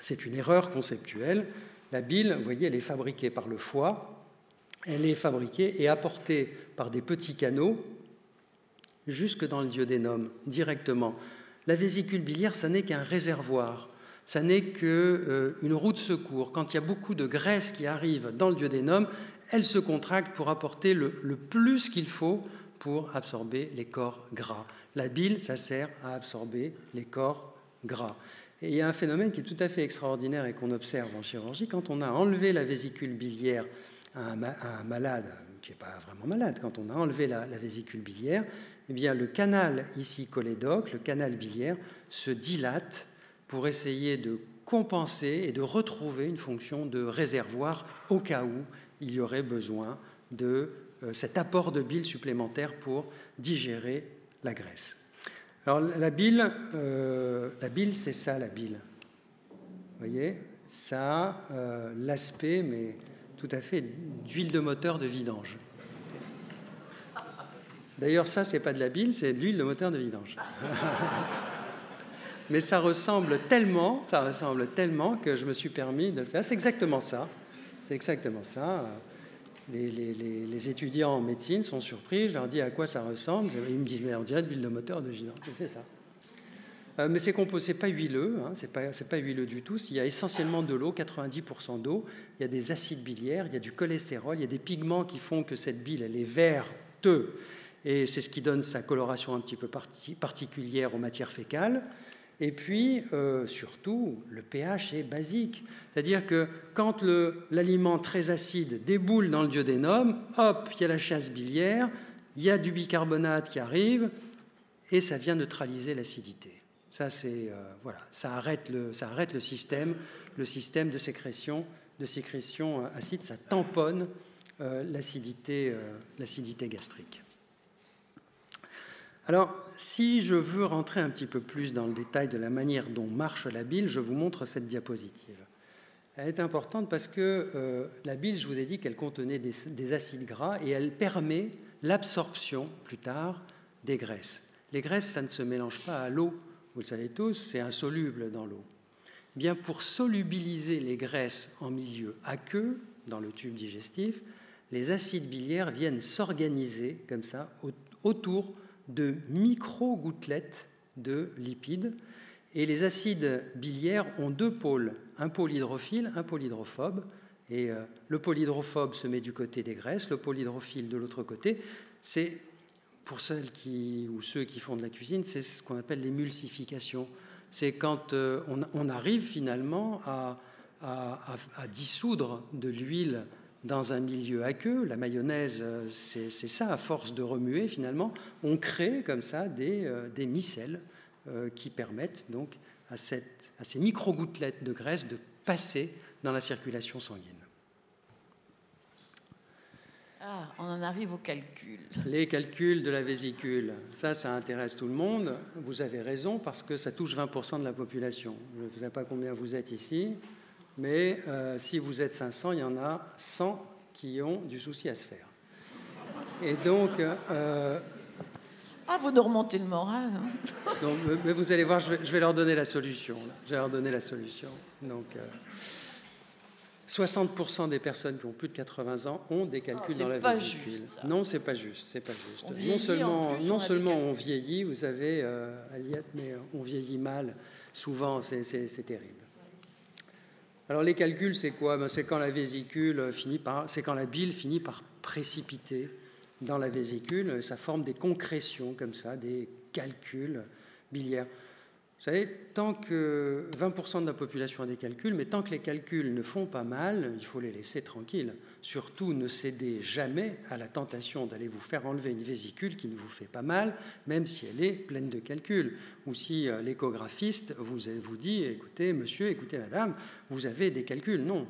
C'est une erreur conceptuelle. La bile, vous voyez, elle est fabriquée par le foie, elle est fabriquée et apportée par des petits canaux jusque dans le duodénum, directement. La vésicule biliaire, ça n'est qu'un réservoir, ça n'est qu'une euh, roue de secours. Quand il y a beaucoup de graisse qui arrive dans le duodénum, elle se contracte pour apporter le, le plus qu'il faut pour absorber les corps gras. La bile, ça sert à absorber les corps gras. Et il y a un phénomène qui est tout à fait extraordinaire et qu'on observe en chirurgie. Quand on a enlevé la vésicule biliaire à un, malade, qui n'est pas vraiment malade, quand on a enlevé la, vésicule biliaire, eh bien, le canal ici cholédoque, le canal biliaire, se dilate pour essayer de compenser et de retrouver une fonction de réservoir au cas où il y aurait besoin de euh, cet apport de bile supplémentaire pour digérer la graisse. Alors la bile, euh, la bile, c'est ça la bile. Vous voyez, ça euh, l'aspect, mais tout à fait d'huile de moteur de vidange. D'ailleurs, ça, c'est pas de la bile, c'est de l'huile de moteur de vidange. Mais ça ressemble tellement, ça ressemble tellement que je me suis permis de le faire. C'est exactement ça. C'est exactement ça. Les, étudiants en médecine sont surpris. Je leur dis à quoi ça ressemble. Ils me disent, mais on dirait de l'huile de moteur de vidange. C'est ça. Euh, mais c'est composé, pas huileux, hein, c'est pas, huileux du tout. Il y a essentiellement de l'eau, 90% d'eau. Il y a des acides biliaires, il y a du cholestérol, il y a des pigments qui font que cette bile, elle est verte. Et c'est ce qui donne sa coloration un petit peu particulière aux matières fécales. Et puis, euh, surtout, le pH est basique. C'est-à-dire que quand l'aliment très acide déboule dans le duodénum, hop, il y a la chasse biliaire, il y a du bicarbonate qui arrive, et ça vient neutraliser l'acidité. Ça, c'est euh, voilà, ça arrête le, ça arrête le système, le système de sécrétion, de sécrétion euh, acide, ça tamponne l'acidité, l'acidité gastrique. Alors, si je veux rentrer un petit peu plus dans le détail de la manière dont marche la bile, je vous montre cette diapositive. Elle est importante parce que la bile, je vous ai dit qu'elle contenait des, des, acides gras et elle permet l'absorption plus tard des graisses. Les graisses, ça ne se mélange pas à l'eau vous le savez tous, c'est insoluble dans l'eau. Bien pour solubiliser les graisses en milieu aqueux, dans le tube digestif, les acides biliaires viennent s'organiser comme ça autour de micro-gouttelettes de lipides. Et les acides biliaires ont deux pôles, un pôle hydrophile, un pôle hydrophobe. Et euh, le pôle hydrophobe se met du côté des graisses, le pôle hydrophile de l'autre côté. C'est pour celles qui, ou ceux qui font de la cuisine, c'est ce qu'on appelle l'émulsification. C'est quand euh, on, arrive finalement à, dissoudre de l'huile dans un milieu aqueux. La mayonnaise, euh, c'est ça, à force de remuer finalement, on crée comme ça des, euh, des micelles qui permettent donc à, cette, à ces micro-gouttelettes de graisse de passer dans la circulation sanguine. Ah, on en arrive aux calculs. Les calculs de la vésicule, ça, ça intéresse tout le monde. Vous avez raison parce que ça touche 20% de la population. Je ne sais pas combien vous êtes ici, mais euh, si vous êtes 500, il y en a 100 qui ont du souci à se faire. Et donc... Euh, ah, vous nous remontez le moral. Hein. mais vous allez voir, je vais, leur donner la solution. Je vais leur donner la solution. Donc... Euh, 60% des personnes qui ont plus de 80 ans ont des calculs dans la vésicule. non, c'est pas juste, c'est pas juste. non seulement, non on, seulement on vieillit, vous savez, euh, Aliette, mais on vieillit mal. Souvent, c'est terrible. Alors les calculs, c'est quoi? Ben, C'est quand la vésicule par, c'est quand la bile finit par précipiter dans la vésicule, ça forme des concrétions comme ça, des calculs biliaires. Vous savez, tant que 20% de la population a des calculs, mais tant que les calculs ne font pas mal, il faut les laisser tranquilles. Surtout, ne cédez jamais à la tentation d'aller vous faire enlever une vésicule qui ne vous fait pas mal, même si elle est pleine de calculs. Ou si euh, l'échographiste vous, dit, écoutez, monsieur, écoutez, madame, vous avez des calculs. Non,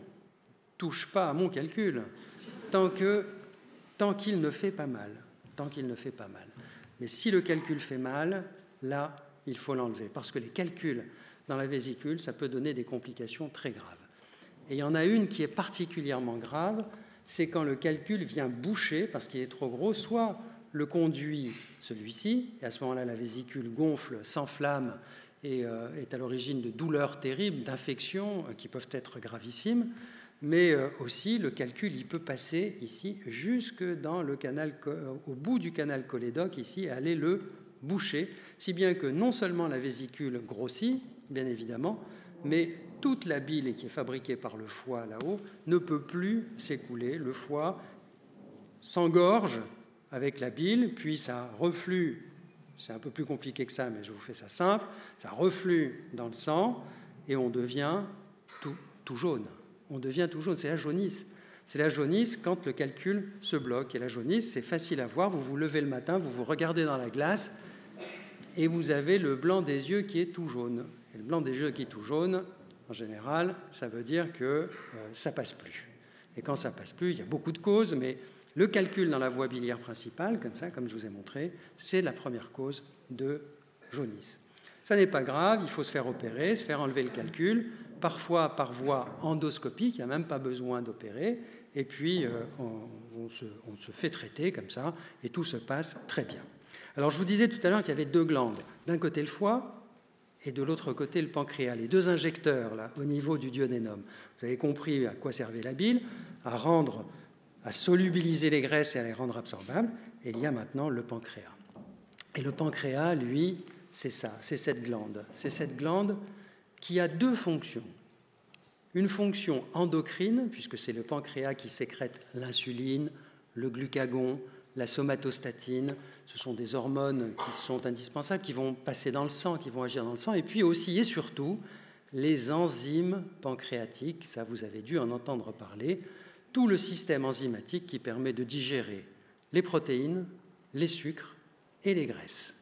touche pas à mon calcul, tant tant qu'il ne fait pas mal. Tant qu'il ne fait pas mal. Mais si le calcul fait mal, là, il faut l'enlever. Parce que les calculs dans la vésicule, ça peut donner des complications très graves. Et il y en a une qui est particulièrement grave, c'est quand le calcul vient boucher, parce qu'il est trop gros, soit le conduit, celui-ci, et à ce moment-là, la vésicule gonfle, s'enflamme et euh, est à l'origine de douleurs terribles, d'infections euh, qui peuvent être gravissimes, mais euh, aussi le calcul, il peut passer ici jusque dans le canal, au bout du canal cholédoque, ici, et aller le bouché, si bien que non seulement la vésicule grossit, bien évidemment, mais toute la bile qui est fabriquée par le foie là-haut ne peut plus s'écouler. Le foie s'engorge avec la bile, puis ça reflue, c'est un peu plus compliqué que ça, mais je vous fais ça simple, ça reflue dans le sang et on devient tout, tout jaune. On devient tout jaune, c'est la jaunisse. C'est la jaunisse quand le calcul se bloque. Et la jaunisse, c'est facile à voir. Vous vous levez le matin, vous vous regardez dans la glace, et vous avez le blanc des yeux qui est tout jaune. Et le blanc des yeux qui est tout jaune, en général, ça veut dire que euh, ça passe plus. Et quand ça passe plus, il y a beaucoup de causes, mais le calcul dans la voie biliaire principale, comme ça, comme je vous ai montré, c'est la première cause de jaunisse. Ça n'est pas grave, il faut se faire opérer, se faire enlever le calcul, parfois par voie endoscopique, il n'y a même pas besoin d'opérer, et puis se, on, se, fait traiter comme ça, et tout se passe très bien. Alors je vous disais tout à l'heure qu'il y avait deux glandes. D'un côté le foie, et de l'autre côté le pancréas. Les deux injecteurs, là, au niveau du duodénum. Vous avez compris à quoi servait la bile À rendre, à solubiliser les graisses et à les rendre absorbables. Et il y a maintenant le pancréas. Et le pancréas, lui, c'est ça, c'est cette glande. C'est cette glande qui a deux fonctions. Une fonction endocrine, puisque c'est le pancréas qui sécrète l'insuline, le glucagon, la somatostatine, ce sont des hormones qui sont indispensables, qui vont passer dans le sang, qui vont agir dans le sang, et puis aussi et surtout les enzymes pancréatiques, ça vous avez dû en entendre parler, tout le système enzymatique qui permet de digérer les protéines, les sucres et les graisses.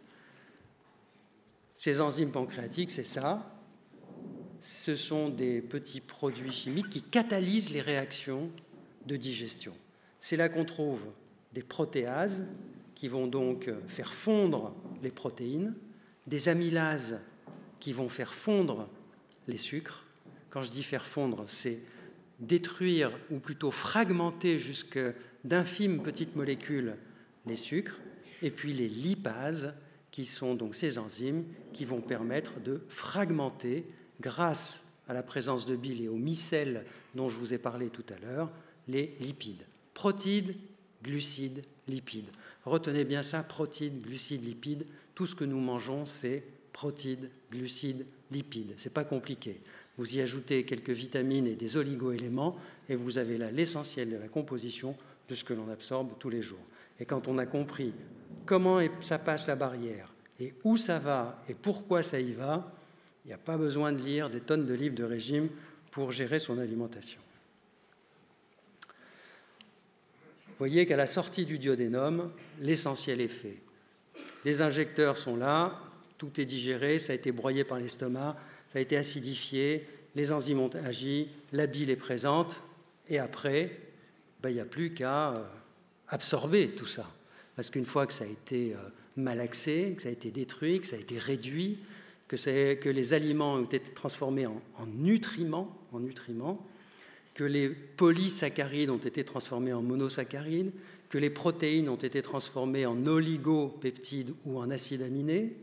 Ces enzymes pancréatiques, c'est ça. Ce sont des petits produits chimiques qui catalysent les réactions de digestion. C'est là qu'on trouve des protéases qui vont donc faire fondre les protéines, des amylases qui vont faire fondre les sucres. Quand je dis faire fondre, c'est détruire ou plutôt fragmenter jusque d'infimes petites molécules les sucres, et puis les lipases, qui sont donc ces enzymes qui vont permettre de fragmenter, grâce à la présence de bile et au micelles dont je vous ai parlé tout à l'heure, les lipides. Protides, glucides, lipides. Retenez bien ça, protides, glucides, lipides. Tout ce que nous mangeons, c'est protides, glucides, lipides. C'est pas compliqué. Vous y ajoutez quelques vitamines et des oligoéléments et vous avez là l'essentiel de la composition de ce que l'on absorbe tous les jours. Et quand on a compris comment ça passe la barrière et où ça va et pourquoi ça y va, il n'y a pas besoin de lire des tonnes de livres de régime pour gérer son alimentation. Vous voyez qu'à la sortie du duodénum, l'essentiel est fait. Les injecteurs sont là, tout est digéré, ça a été broyé par l'estomac, ça a été acidifié, les enzymes ont agi, la bile est présente, et après, ben, il n'y a plus qu'à euh, absorber tout ça. Parce qu'une fois que ça a été euh, malaxé, que ça a été détruit, que ça a été réduit, que, les aliments ont été transformés en nutriments, en nutriments, que les polysaccharides ont été transformés en monosaccharides, que les protéines ont été transformées en oligopeptides ou en acides aminés,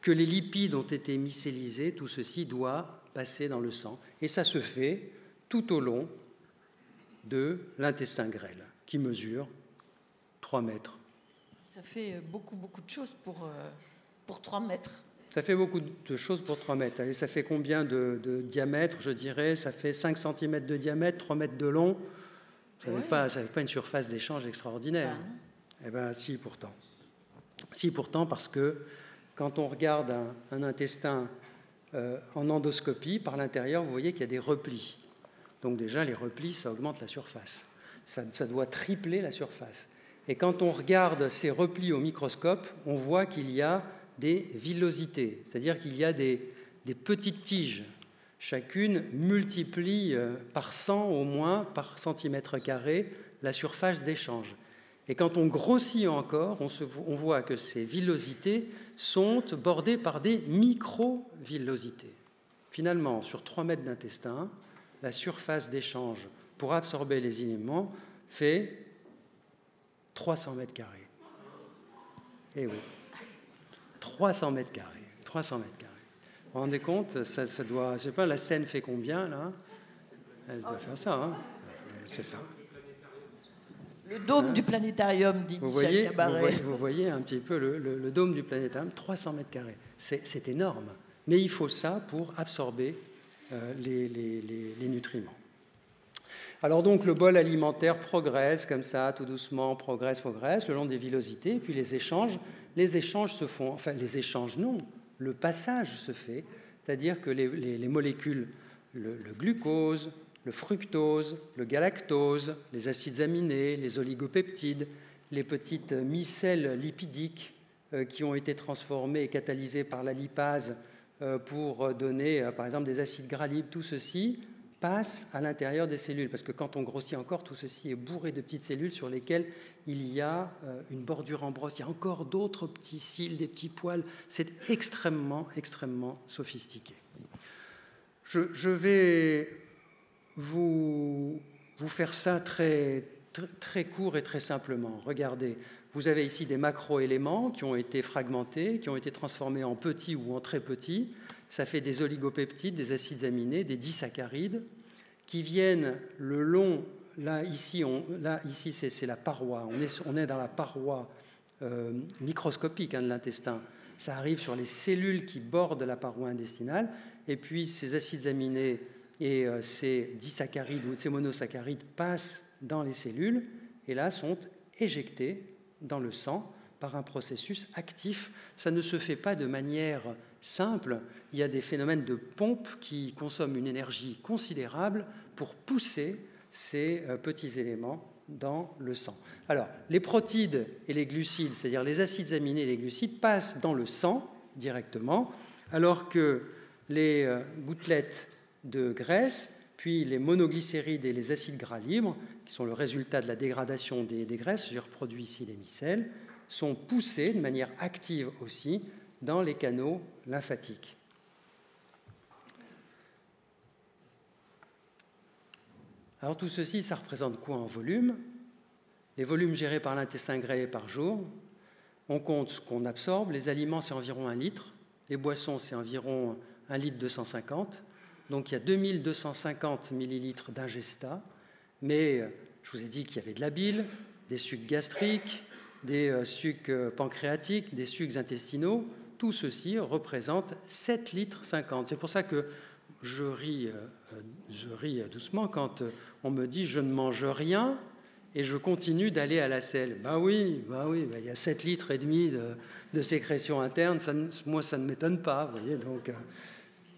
que les lipides ont été mycélisés, tout ceci doit passer dans le sang. Et ça se fait tout au long de l'intestin grêle, qui mesure 3 mètres. Ça fait beaucoup, beaucoup de choses pour, euh, pour 3 mètres. Ça fait beaucoup de choses pour 3 mètres. Allez, ça fait combien de, diamètre, je dirais? Ça fait 5 cm de diamètre, 3 mètres de long. Ça n'avait pas, pas, une surface d'échange extraordinaire. eh bien, si, pourtant. Si, pourtant, parce que quand on regarde un, intestin euh, en endoscopie, par l'intérieur, vous voyez qu'il y a des replis. Donc déjà, les replis, ça augmente la surface. Ça, ça doit tripler la surface. Et quand on regarde ces replis au microscope, on voit qu'il y a des villosités, c'est-à-dire qu'il y a des, petites tiges. Chacune multiplie euh, par 100 au moins, par centimètre carré, la surface d'échange. Et quand on grossit encore, on, voit que ces villosités sont bordées par des micro-villosités. Finalement, sur 3 mètres d'intestin, la surface d'échange pour absorber les éléments fait 300 mètres carrés. Eh oui. 300 mètres carrés. 300 mètres carrés. Vous vous rendez compte ça, ça, doit, je sais pas, la scène fait combien là? Elle doit faire ça, hein C'est ça. Le dôme du planétarium, dit vous Michel voyez, Cabaret. Vous voyez, vous voyez, un petit peu le, le, dôme du planétarium, 300 mètres carrés. C'est énorme. Mais il faut ça pour absorber euh, les, les, les, les nutriments. Alors donc le bol alimentaire progresse comme ça, tout doucement, progresse, progresse, le long des villosités, puis les échanges les échanges se font, enfin les échanges non, le passage se fait, c'est-à-dire que les, molécules, le, glucose, le fructose, le galactose, les acides aminés, les oligopeptides, les petites micelles lipidiques euh, qui ont été transformées et catalysées par la lipase euh, pour donner, euh, par exemple, des acides gras libres, tout ceci passe à l'intérieur des cellules, parce que quand on grossit encore, tout ceci est bourré de petites cellules sur lesquelles il y a euh, une bordure en brosse, il y a encore d'autres petits cils, des petits poils, c'est extrêmement, extrêmement sophistiqué. Je, vais vous, faire ça très, très, court et très simplement. Regardez, vous avez ici des macro-éléments qui ont été fragmentés, qui ont été transformés en petits ou en très petits. Ça fait des oligopeptides, des acides aminés, des disaccharides qui viennent le long. Là, ici, c'est la paroi. On est, on est dans la paroi euh, microscopique hein, de l'intestin. Ça arrive sur les cellules qui bordent la paroi intestinale. Et puis, ces acides aminés et euh, ces disaccharides ou ces monosaccharides passent dans les cellules et là sont éjectés dans le sang par un processus actif. Ça ne se fait pas de manière simple. Il y a des phénomènes de pompe qui consomment une énergie considérable pour pousser ces euh, petits éléments dans le sang. Alors, les protides et les glucides, c'est-à-dire les acides aminés et les glucides, passent dans le sang directement, alors que les euh, gouttelettes de graisse, puis les monoglycérides et les acides gras libres, qui sont le résultat de la dégradation des, graisses, j'ai reproduit ici les micelles, sont poussés de manière active aussi dans les canaux lymphatiques. Alors tout ceci, ça représente quoi en volume? Les volumes gérés par l'intestin grêlé par jour. On compte ce qu'on absorbe. Les aliments, c'est environ un litre. Les boissons, c'est environ un litre 250. Donc il y a 2250 millilitres d'ingesta, mais euh, je vous ai dit qu'il y avait de la bile, des sucs gastriques, des euh, sucs euh, pancréatiques, des sucs intestinaux. Tout ceci représente 7 litres 50. C'est pour ça que je ris, je ris doucement quand on me dit je ne mange rien et je continue d'aller à la selle. Ben oui, ben oui, ben il y a 7 litres et demi de, de sécrétion interne. Moi, ça ne m'étonne pas, vous voyez. Donc,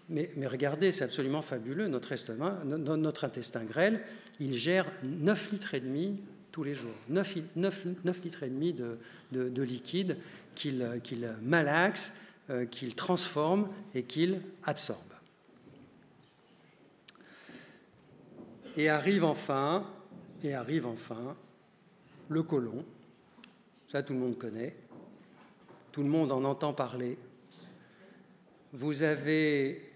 mais, regardez, c'est absolument fabuleux. Notre, estomac, notre intestin grêle, il gère 9 litres et demi tous les jours. 9, litres et demi de, liquide qu'il malaxe, euh, qu'il transforme et qu'il absorbe. Et arrive enfin, et arrive enfin le côlon. Ça, tout le monde connaît. Tout le monde en entend parler. Vous avez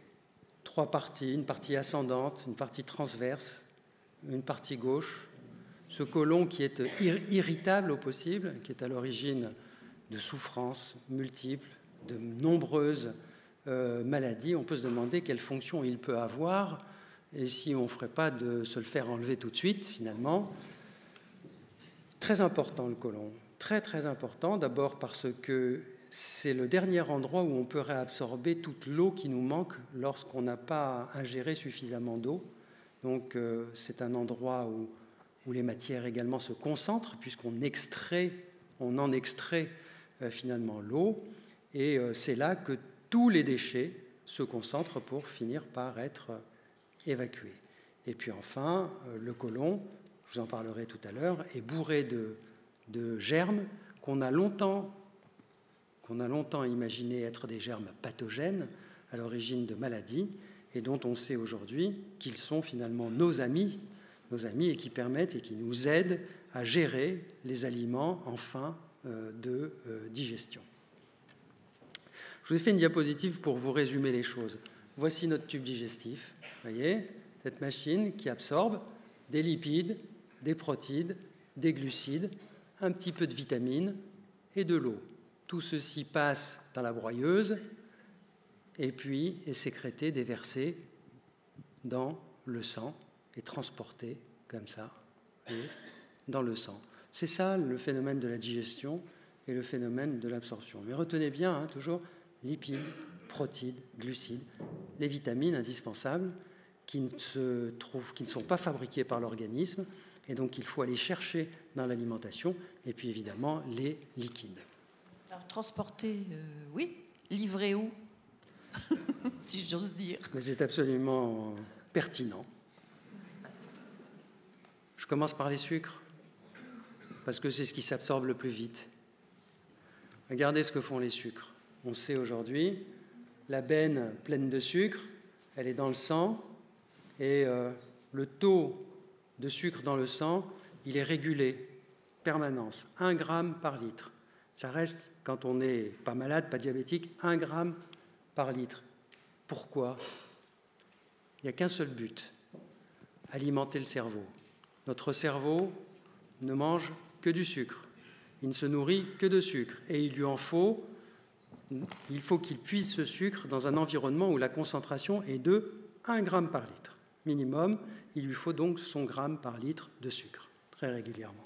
trois parties, une partie ascendante, une partie transverse, une partie gauche. Ce côlon qui est irritable au possible, qui est à l'origine de souffrances multiples, de nombreuses euh, maladies, on peut se demander quelle fonction il peut avoir et si on ne ferait pas de se le faire enlever tout de suite finalement. Très important le côlon, très très important, d'abord parce que c'est le dernier endroit où on peut réabsorber toute l'eau qui nous manque lorsqu'on n'a pas ingéré suffisamment d'eau. Donc euh, c'est un endroit où, les matières également se concentrent puisqu'on extrait, on en extrait euh, finalement l'eau. Et euh, c'est là que tous les déchets se concentrent pour finir par être évacués. Et puis enfin, le côlon, je vous en parlerai tout à l'heure, est bourré de germes qu'on a longtemps qu'on a longtemps imaginé être des germes pathogènes à l'origine de maladies et dont on sait aujourd'hui qu'ils sont finalement nos amis, nos amis et qui permettent et qui nous aident à gérer les aliments en fin euh, de euh, digestion. Je vous ai fait une diapositive pour vous résumer les choses. Voici notre tube digestif. Voyez, cette machine qui absorbe des lipides, des protides, des glucides, un petit peu de vitamines et de l'eau. Tout ceci passe dans la broyeuse et puis est sécrété, déversé dans le sang transporté comme ça dans le sang. C'est ça le phénomène de la digestion et le phénomène de l'absorption. Mais retenez bien, hein, toujours, lipides, protides, glucides, les vitamines indispensables qui ne, se trouvent, qui ne sont pas fabriquées par l'organisme et donc il faut aller chercher dans l'alimentation, et puis évidemment les liquides. Alors, transporter, euh, oui. Livrer où? Si j'ose dire. Mais c'est absolument pertinent. Je commence par les sucres, parce que c'est ce qui s'absorbe le plus vite. Regardez ce que font les sucres. On sait aujourd'hui, la benne pleine de sucre, elle est dans le sang, et euh, le taux de sucre dans le sang, il est régulé, permanence, 1 gramme par litre ça reste, quand on n'est pas malade, pas diabétique, 1 gramme par litre. Pourquoi? Il n'y a qu'un seul but, alimenter le cerveau. Notre cerveau ne mange que du sucre. Il ne se nourrit que de sucre. Et il lui en faut, il faut qu'il puise ce sucre dans un environnement où la concentration est de 1 g par litre. Minimum, il lui faut donc 100 g par litre de sucre, très régulièrement.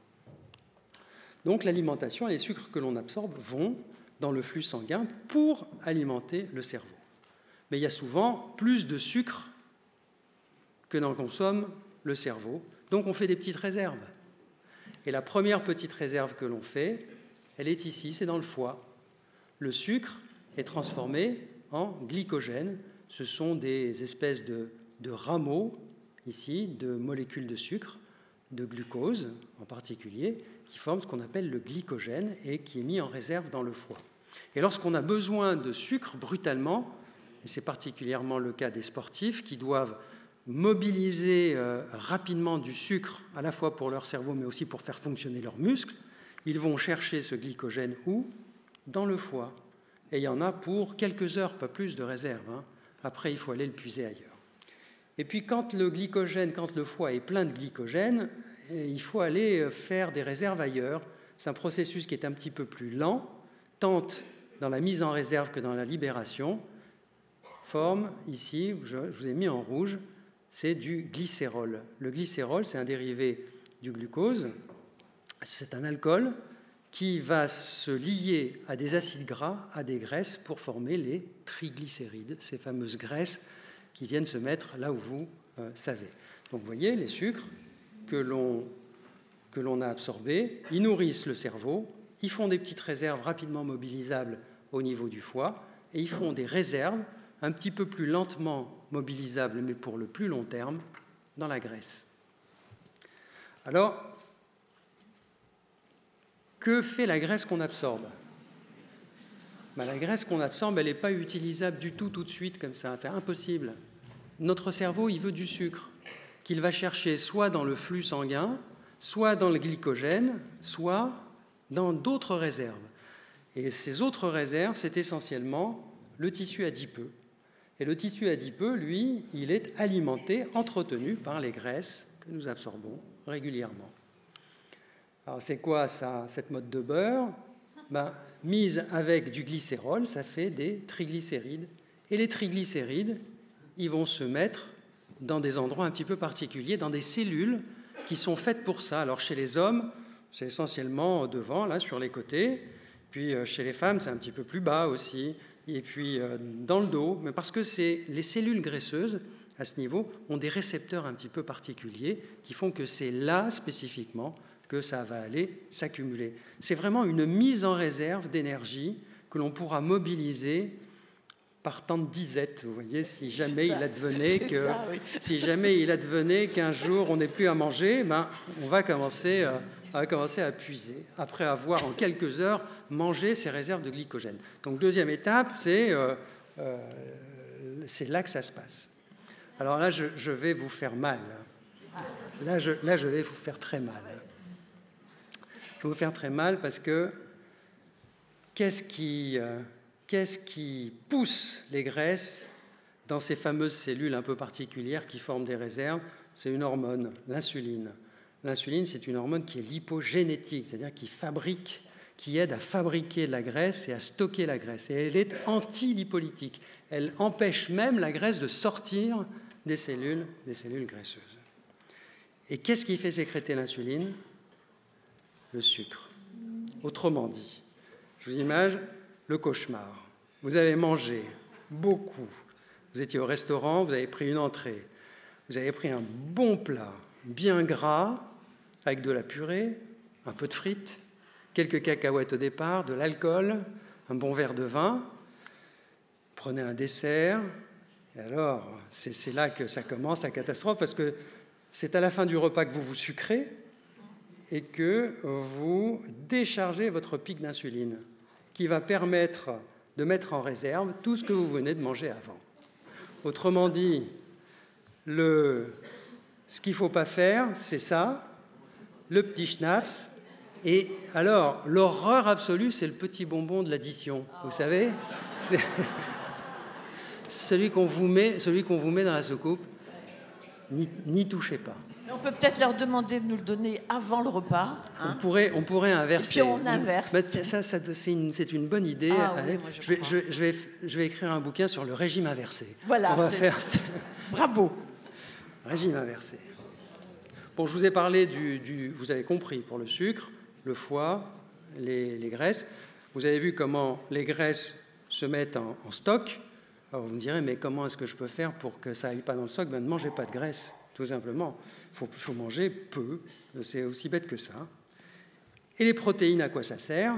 Donc l'alimentation et les sucres que l'on absorbe vont dans le flux sanguin pour alimenter le cerveau. Mais il y a souvent plus de sucre que n'en consomme le cerveau. Donc on fait des petites réserves. Et la première petite réserve que l'on fait, elle est ici, c'est dans le foie. Le sucre est transformé en glycogène. Ce sont des espèces de, de rameaux, ici, de molécules de sucre, de glucose en particulier, qui forment ce qu'on appelle le glycogène et qui est mis en réserve dans le foie. Et lorsqu'on a besoin de sucre brutalement, et c'est particulièrement le cas des sportifs qui doivent mobiliser euh, rapidement du sucre, à la fois pour leur cerveau, mais aussi pour faire fonctionner leurs muscles, ils vont chercher ce glycogène où? Dans le foie. Et il y en a pour quelques heures, pas plus de réserve. Hein. Après, il faut aller le puiser ailleurs. Et puis quand le glycogène, quand le foie est plein de glycogène, eh, il faut aller euh, faire des réserves ailleurs. C'est un processus qui est un petit peu plus lent, tente dans la mise en réserve que dans la libération, forme ici, je vous ai mis en rouge, c'est du glycérol. Le glycérol, c'est un dérivé du glucose. C'est un alcool qui va se lier à des acides gras, à des graisses, pour former les triglycérides, ces fameuses graisses qui viennent se mettre là où vous euh, savez. Donc vous voyez, les sucres que l'on, a absorbés, ils nourrissent le cerveau, ils font des petites réserves rapidement mobilisables au niveau du foie, et ils font des réserves un petit peu plus lentement mobilisable, mais pour le plus long terme, dans la graisse. Alors, que fait la graisse qu'on absorbe? Ben, La graisse qu'on absorbe, elle n'est pas utilisable du tout tout de suite comme ça, c'est impossible. Notre cerveau, il veut du sucre, qu'il va chercher soit dans le flux sanguin, soit dans le glycogène, soit dans d'autres réserves. Et ces autres réserves, c'est essentiellement le tissu adipeux, et le tissu adipeux, lui, il est alimenté, entretenu par les graisses que nous absorbons régulièrement. Alors c'est quoi ça, cette mode de beurre? Ben, Mise avec du glycérol, ça fait des triglycérides. Et les triglycérides, ils vont se mettre dans des endroits un petit peu particuliers, dans des cellules qui sont faites pour ça. Alors chez les hommes, c'est essentiellement devant, là, sur les côtés. Puis euh, chez les femmes, c'est un petit peu plus bas aussi et puis euh, dans le dos, mais parce que les cellules graisseuses à ce niveau ont des récepteurs un petit peu particuliers qui font que c'est là spécifiquement que ça va aller s'accumuler. C'est vraiment une mise en réserve d'énergie que l'on pourra mobiliser par temps de disette, vous voyez, si jamais il advenait que si jamais il advenait qu'un jour on n'ait plus à manger, ben on va commencer à commencer à puiser après avoir en quelques heures mangé ses réserves de glycogène. Donc deuxième étape, c'est euh, euh, là que ça se passe. Alors là, je, vais vous faire mal. Là je, là, je vais vous faire très mal. Je vais vous faire très mal parce que qu'est-ce qui, euh, qu'est-ce qui pousse les graisses dans ces fameuses cellules un peu particulières qui forment des réserves? C'est une hormone, l'insuline. L'insuline, c'est une hormone qui est lipogénétique, c'est-à-dire qui fabrique, qui aide à fabriquer de la graisse et à stocker la graisse. Et elle est anti-lipolytique. Elle empêche même la graisse de sortir des cellules, des cellules graisseuses. Et qu'est-ce qui fait sécréter l'insuline? Le sucre. Autrement dit, je vous imagine le cauchemar. Vous avez mangé beaucoup. Vous étiez au restaurant, vous avez pris une entrée. Vous avez pris un bon plat, bien gras, avec de la purée, un peu de frites, quelques cacahuètes au départ, de l'alcool, un bon verre de vin. Prenez un dessert. Et alors, c'est là que ça commence la catastrophe, parce que c'est à la fin du repas que vous vous sucrez et que vous déchargez votre pic d'insuline, qui va permettre de mettre en réserve tout ce que vous venez de manger avant. Autrement dit, le, ce qu'il ne faut pas faire, c'est ça, le petit schnapps. Et alors, l'horreur absolue, c'est le petit bonbon de l'addition. Vous savez Celui qu'on vous, met, celui qu'on vous met dans la soucoupe. N'y touchez pas. On peut peut-être leur demander de nous le donner avant le repas. Hein. on, pourrait, on pourrait inverser. Et puis on inverse. ça, c'est une, une, bonne idée. Ah je, vais, je, vais, je, vais, écrire un bouquin sur le régime inversé. Voilà. On va faire... Bravo. Régime inversé. Bon, je vous ai parlé du, Vous avez compris, pour le sucre, le foie, les, graisses. Vous avez vu comment les graisses se mettent en, stock. Alors vous me direz, mais comment est-ce que je peux faire pour que ça aille pas dans le stock? Ben, Ne mangez pas de graisse, tout simplement. Il faut, manger peu, c'est aussi bête que ça. Et les protéines, à quoi ça sert?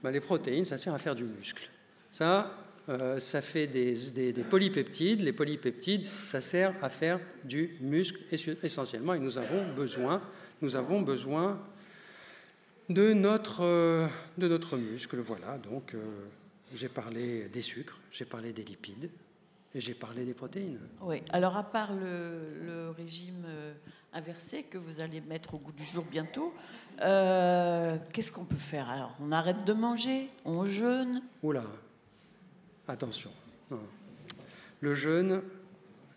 Ben, Les protéines, ça sert à faire du muscle. Ça, euh, ça fait des, des, polypeptides. Les polypeptides, ça sert à faire du muscle essentiellement. Et nous avons besoin, nous avons besoin de notre, euh, de notre muscle. Voilà, donc euh, j'ai parlé des sucres, j'ai parlé des lipides et j'ai parlé des protéines. Oui, alors à part le, régime euh, inversé que vous allez mettre au goût du jour bientôt, qu'est-ce qu'on peut faire? Alors, on arrête de manger, on jeûne? Oula, attention. Le jeûne,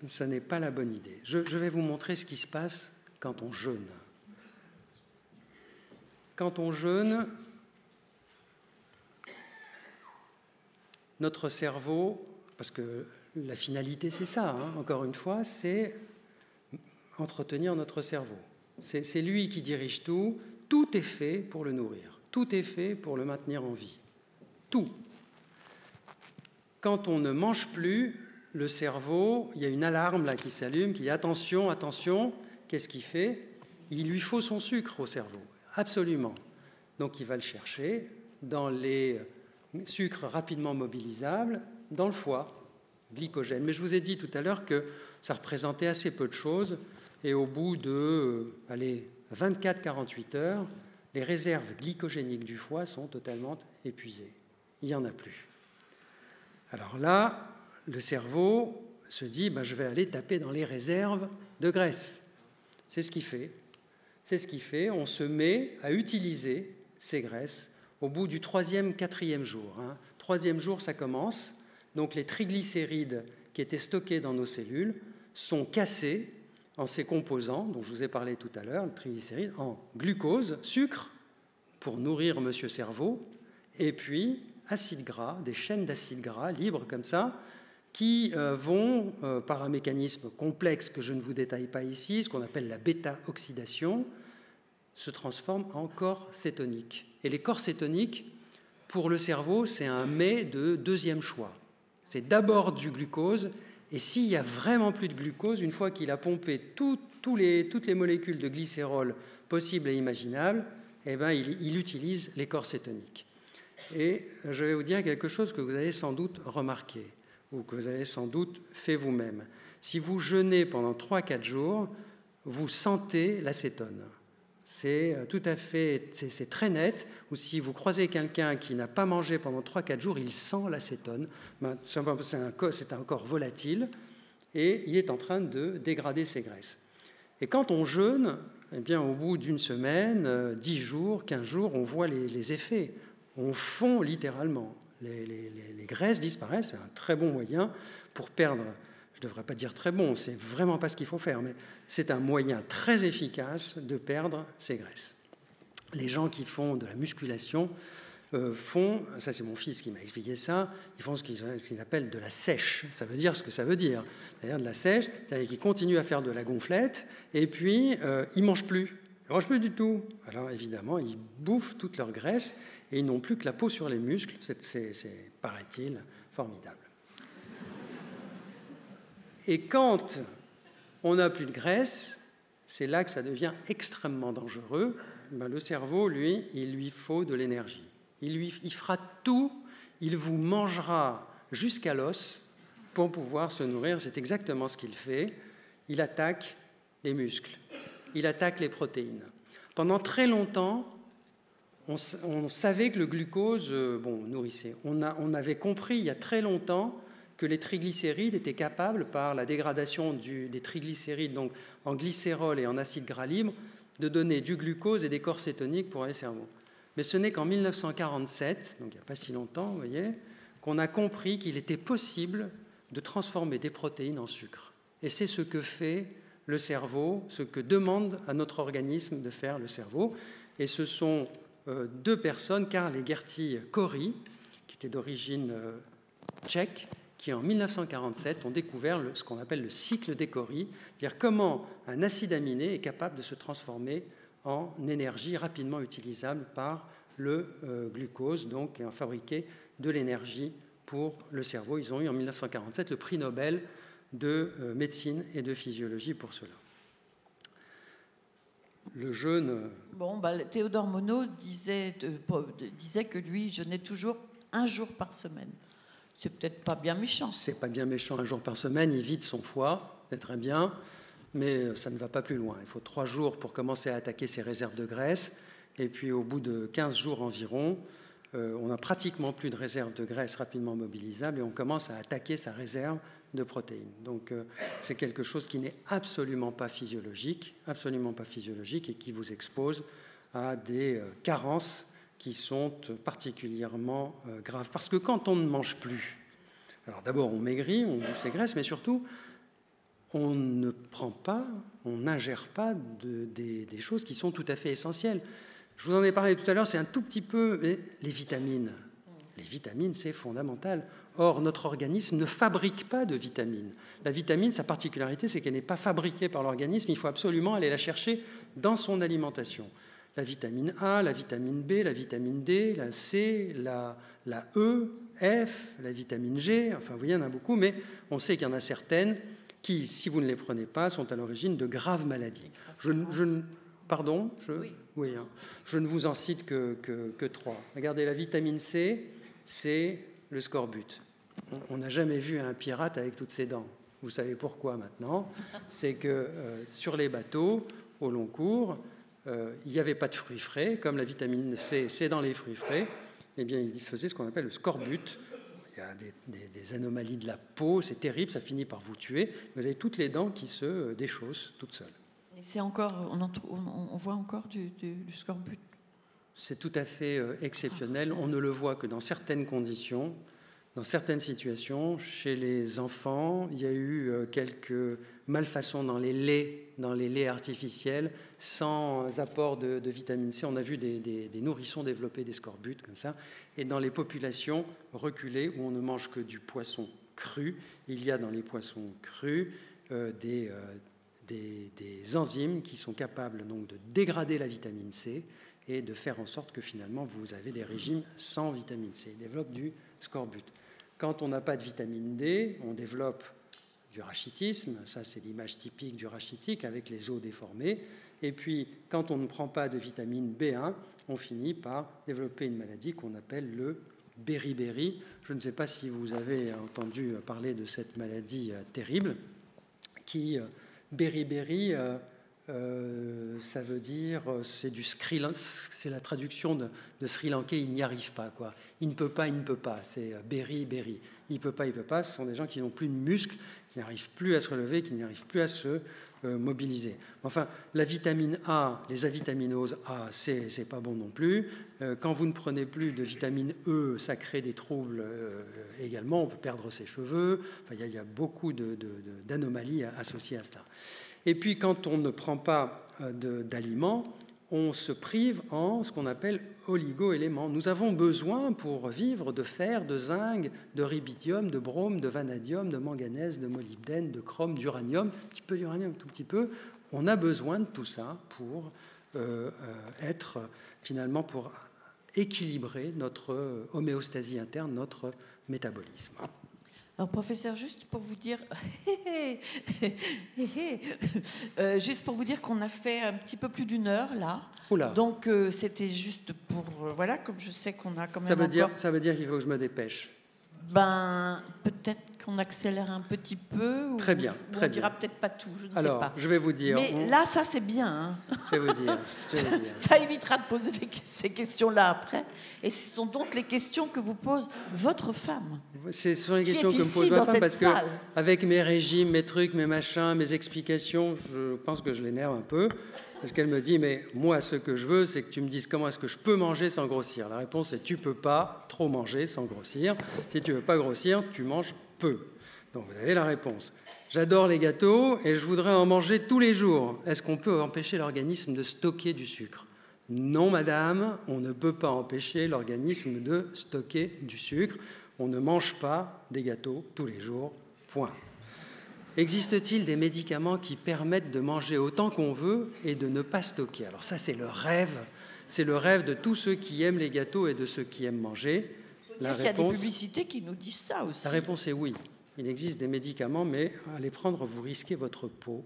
ça n'est pas la bonne idée. je vais vous montrer ce qui se passe quand on jeûne. Quand on jeûne, notre cerveau, parce que la finalité c'est ça, hein, encore une fois, c'est entretenir notre cerveau. C'est lui qui dirige tout, tout est fait pour le nourrir, tout est fait pour le maintenir en vie. Tout. Quand on ne mange plus, le cerveau, il y a une alarme là qui s'allume, qui dit attention, attention, qu'est-ce qu'il fait? Il lui faut son sucre au cerveau. Absolument. Donc il va le chercher dans les sucres rapidement mobilisables, dans le foie, glycogène. Mais je vous ai dit tout à l'heure que ça représentait assez peu de choses, et au bout de 24-48 heures, les réserves glycogéniques du foie sont totalement épuisées. Il n'y en a plus. Alors là, le cerveau se dit, ben, je vais aller taper dans les réserves de graisse. C'est ce qu'il fait. C'est ce qui fait, on se met à utiliser ces graisses au bout du troisième, quatrième jour. Hein. Troisième jour, ça commence. Donc les triglycérides qui étaient stockés dans nos cellules sont cassés en ces composants dont je vous ai parlé tout à l'heure, le triglycéride, en glucose, sucre, pour nourrir monsieur cerveau, et puis acides gras, des chaînes d'acides gras libres comme ça, qui euh, vont, euh, par un mécanisme complexe que je ne vous détaille pas ici, ce qu'on appelle la bêta-oxydation, se transforment en corps cétoniques. Et les corps cétoniques, pour le cerveau, c'est un mets de deuxième choix. C'est d'abord du glucose, et s'il n'y a vraiment plus de glucose, une fois qu'il a pompé toutes les molécules de glycérol possibles et imaginables, eh ben, il, il utilise les corps cétoniques. Et je vais vous dire quelque chose que vous avez sans doute remarqué ou que vous avez sans doute fait vous-même. Si vous jeûnez pendant 3-4 jours, vous sentez l'acétone. C'est euh, tout à fait, c'est très net. Ou si vous croisez quelqu'un qui n'a pas mangé pendant 3-4 jours, il sent l'acétone. Ben, c'est un, corps volatile et il est en train de dégrader ses graisses. Et quand on jeûne, eh bien, au bout d'une semaine, 10 euh, jours, 15 jours, on voit les, les effets. On fond littéralement les, graisses disparaissent. C'est un très bon moyen pour perdre. Je ne devrais pas dire très bon, c'est vraiment pas ce qu'il faut faire, mais c'est un moyen très efficace de perdre ces graisses. Les gens qui font de la musculation euh, font, ça c'est mon fils qui m'a expliqué ça, ils font ce qu'ils appellent de la sèche. Ça veut dire ce que ça veut dire. C'est-à-dire de la sèche, c'est-à-dire qu'ils continuent à faire de la gonflette et puis euh, ils mangent plus. Ils mangent plus du tout. Alors évidemment, ils bouffent toute leur graisse et ils n'ont plus que la peau sur les muscles. C'est, paraît-il, formidable. Et quand on n'a plus de graisse, c'est là que ça devient extrêmement dangereux. Ben, le cerveau, lui, il lui faut de l'énergie. Il, lui, il fera tout, il vous mangera jusqu'à l'os pour pouvoir se nourrir. C'est exactement ce qu'il fait. Il attaque les muscles, il attaque les protéines. Pendant très longtemps, on, savait que le glucose euh, bon, nourrissait. On, avait compris il y a très longtemps que les triglycérides étaient capables, par la dégradation des triglycérides donc en glycérol et en acide gras libre, de donner du glucose et des corps cétoniques pour les cerveaux. Mais ce n'est qu'en 1947, donc il n'y a pas si longtemps, vous voyez, qu'on a compris qu'il était possible de transformer des protéines en sucre. Et c'est ce que fait le cerveau, ce que demande à notre organisme de faire le cerveau. Et ce sont deux personnes, Karl et Gertie Cory, qui étaient d'origine euh, tchèque, qui en 1947 ont découvert ce qu'on appelle le cycle des Cory, c'est-à-dire comment un acide aminé est capable de se transformer en énergie rapidement utilisable par le euh, glucose, donc en fabriquer de l'énergie pour le cerveau. Ils ont eu en 1947 le prix Nobel de euh, médecine et de physiologie pour cela. Le jeûne. Euh, bon, bah, Théodore Monod disait, disait que lui jeûnait toujours un jour par semaine. C'est peut-être pas bien méchant. C'est pas bien méchant un jour par semaine. Il vide son foie, c'est très bien, mais ça ne va pas plus loin. Il faut trois jours pour commencer à attaquer ses réserves de graisse. Et puis au bout de 15 jours environ, euh, on n'a pratiquement plus de réserve de graisse rapidement mobilisable et on commence à attaquer sa réserve de protéines. Donc euh, c'est quelque chose qui n'est absolument pas physiologique, absolument pas physiologique et qui vous expose à des euh, carences qui sont particulièrement graves. Parce que quand on ne mange plus, alors d'abord on maigrit, on graisse, mais surtout on ne prend pas, on n'ingère pas des, choses qui sont tout à fait essentielles. Je vous en ai parlé tout à l'heure, c'est un tout petit peu les vitamines. Les vitamines, c'est fondamental. Or, notre organisme ne fabrique pas de vitamines. La vitamine, sa particularité, c'est qu'elle n'est pas fabriquée par l'organisme, il faut absolument aller la chercher dans son alimentation. La vitamine A, la vitamine B, la vitamine D, la C, la, la E, F, la vitamine G, enfin vous voyez, il y en a beaucoup, mais on sait qu'il y en a certaines qui, si vous ne les prenez pas, sont à l'origine de graves maladies. Je, je, pardon je, oui. Hein. je ne vous en cite que, que, trois. Regardez, la vitamine C, c'est le scorbut. On n'a jamais vu un pirate avec toutes ses dents. Vous savez pourquoi maintenant? C'est que euh, sur les bateaux, au long cours, euh, il n'y avait pas de fruits frais, comme la vitamine C, c'est dans les fruits frais. Eh bien, il faisait ce qu'on appelle le scorbut, il y a des, anomalies de la peau, c'est terrible, ça finit par vous tuer. Vous avez toutes les dents qui se euh, déchaussent toutes seules. c'est encore, on, voit encore du, scorbut? C'est tout à fait exceptionnel. On ne le voit que dans certaines conditions, dans certaines situations. Chez les enfants, il y a eu euh, quelques malfaçons dans les laits, dans les laits artificiels, sans apport de, vitamine C. On a vu des, nourrissons développer des scorbutes comme ça. Et dans les populations reculées où on ne mange que du poisson cru, il y a dans les poissons crus euh, euh, des, des, enzymes qui sont capables donc de dégrader la vitamine C et de faire en sorte que finalement vous avez des régimes sans vitamine C. Ils développent du scorbut. Quand on n'a pas de vitamine D, on développe du rachitisme, ça c'est l'image typique du rachitique avec les os déformés. Et puis, quand on ne prend pas de vitamine B1, on finit par développer une maladie qu'on appelle le beriberi. Je ne sais pas si vous avez entendu parler de cette maladie euh, terrible qui, euh, beriberi, euh, ça veut dire, c'est du Sri c'est la traduction de, Sri Lankais, il n'y arrive pas, quoi. Il ne peut pas, il ne peut pas, c'est Berry, Berry. Il peut pas, il peut pas, ce sont des gens qui n'ont plus de muscles, qui n'arrivent plus à se relever, qui n'arrivent plus à se euh, mobiliser. Enfin, la vitamine A, les avitaminoses A, c'est pas bon non plus. Euh, quand vous ne prenez plus de vitamine E, ça crée des troubles euh, également. On peut perdre ses cheveux. Enfin, il y, a beaucoup d'anomalies associées à cela. Et puis, quand on ne prend pas d'aliments, on se prive en ce qu'on appelle oligo-éléments. Nous avons besoin pour vivre de fer, de zinc, de ribithium, de brome, de vanadium, de manganèse, de molybdène, de chrome, d'uranium, un petit peu d'uranium, tout petit peu. On a besoin de tout ça pour euh, euh, être finalement pour équilibrer notre homéostasie interne, notre métabolisme. Alors, professeur, juste pour vous dire, euh, juste pour vous dire qu'on a fait un petit peu plus d'une heure là. Donc, euh, c'était juste pour, euh, voilà, comme je sais qu'on a quand même. Ça veut dire, ça veut dire qu'il faut que je me dépêche. Ben, peut-être qu'on accélère un petit peu. très bien, ou très on dira peut-être pas tout, je ne Alors, sais pas. je vais vous dire. Mais là, ça, c'est bien. Hein. Je, vais vous dire, ça évitera de poser ces questions-là après. Et ce sont donc les questions que vous pose votre femme. Ce sont les questions que me pose ma femme parce que, avec mes régimes, mes trucs, mes machins, mes explications, je pense que je l'énerve un peu. Parce qu'elle me dit, mais moi, ce que je veux, c'est que tu me dises comment est-ce que je peux manger sans grossir. La réponse est, tu peux pas trop manger sans grossir. Si tu veux pas grossir, tu manges peu. Donc vous avez la réponse. J'adore les gâteaux et je voudrais en manger tous les jours. Est-ce qu'on peut empêcher l'organisme de stocker du sucre? Non, madame, on ne peut pas empêcher l'organisme de stocker du sucre. On ne mange pas des gâteaux tous les jours. Point. Existe-t-il des médicaments qui permettent de manger autant qu'on veut et de ne pas stocker? Alors ça, c'est le rêve. C'est le rêve de tous ceux qui aiment les gâteaux et de ceux qui aiment manger. Il y a des publicités qui nous disent ça aussi. La réponse est oui. Il existe des médicaments, mais à les prendre, vous risquez votre peau.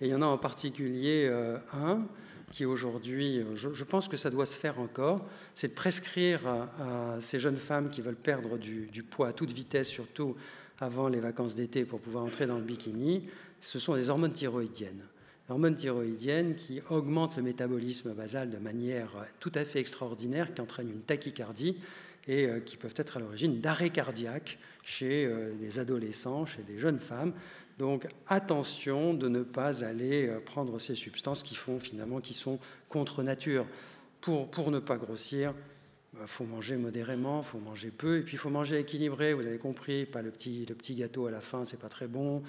Et il y en a en particulier euh, un qui aujourd'hui, euh, je, pense que ça doit se faire encore, c'est de prescrire à, ces jeunes femmes qui veulent perdre du, poids à toute vitesse, surtout avant les vacances d'été pour pouvoir entrer dans le bikini, ce sont des hormones thyroïdiennes. Hormones thyroïdiennes qui augmentent le métabolisme basal de manière tout à fait extraordinaire, qui entraînent une tachycardie et euh, qui peuvent être à l'origine d'arrêt cardiaque chez euh, des adolescents, chez des jeunes femmes. Donc attention de ne pas aller euh, prendre ces substances qui font finalement qui sont contre nature. Pour, pour ne pas grossir, il bah, faut manger modérément, il faut manger peu, et puis il faut manger équilibré, vous avez compris, pas le petit, le petit gâteau à la fin, c'est pas très bon,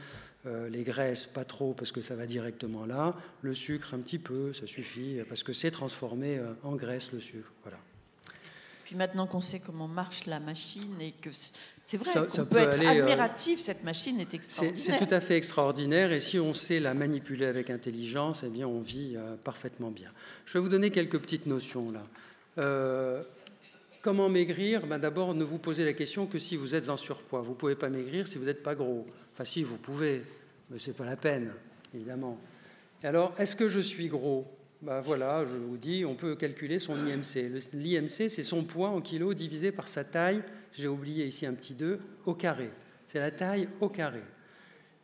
les graisses pas trop parce que ça va directement là, le sucre un petit peu, ça suffit, parce que c'est transformé en graisse le sucre. Voilà. Puis maintenant qu'on sait comment marche la machine et que c'est vrai qu'on peut, être euh, admiratif, cette machine est extraordinaire. C'est tout à fait extraordinaire et si on sait la manipuler avec intelligence, eh bien on vit euh, parfaitement bien. Je vais vous donner quelques petites notions là. Euh, comment maigrir? Ben, D'abord, ne vous posez la question que si vous êtes en surpoids. Vous ne pouvez pas maigrir si vous n'êtes pas gros. Enfin si, vous pouvez, mais ce n'est pas la peine, évidemment. alors, est-ce que je suis gros? Bah voilà, je vous dis, on peut calculer son IMC. L'IMC, c'est son poids en kilos divisé par sa taille, j'ai oublié ici un petit 2, au carré. C'est la taille au carré.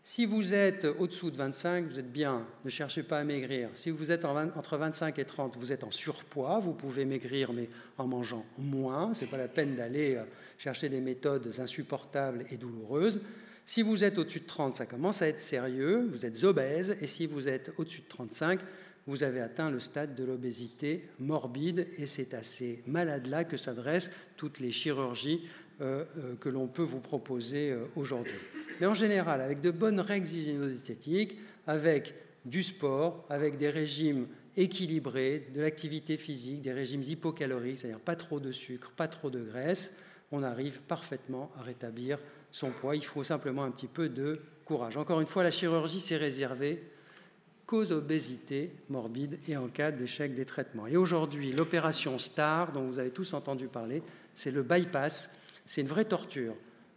Si vous êtes au-dessous de 25, vous êtes bien, ne cherchez pas à maigrir. Si vous êtes entre 25 et 30, vous êtes en surpoids, vous pouvez maigrir, mais en mangeant moins. Ce n'est pas la peine d'aller euh, chercher des méthodes insupportables et douloureuses. Si vous êtes au-dessus de 30, ça commence à être sérieux, vous êtes obèse, et si vous êtes au-dessus de 35, vous avez atteint le stade de l'obésité morbide et c'est à ces malades-là que s'adressent toutes les chirurgies que l'on peut vous proposer euh, aujourd'hui. Mais en général, avec de bonnes règles hygiéno-esthétiques, avec du sport, avec des régimes équilibrés, de l'activité physique, des régimes hypocaloriques, c'est-à-dire pas trop de sucre, pas trop de graisse, on arrive parfaitement à rétablir son poids. Il faut simplement un petit peu de courage. Encore une fois, la chirurgie, c'est réservé cause obésité morbide et en cas d'échec des traitements. Et aujourd'hui, l'opération STAR, dont vous avez tous entendu parler, c'est le bypass. C'est une vraie torture.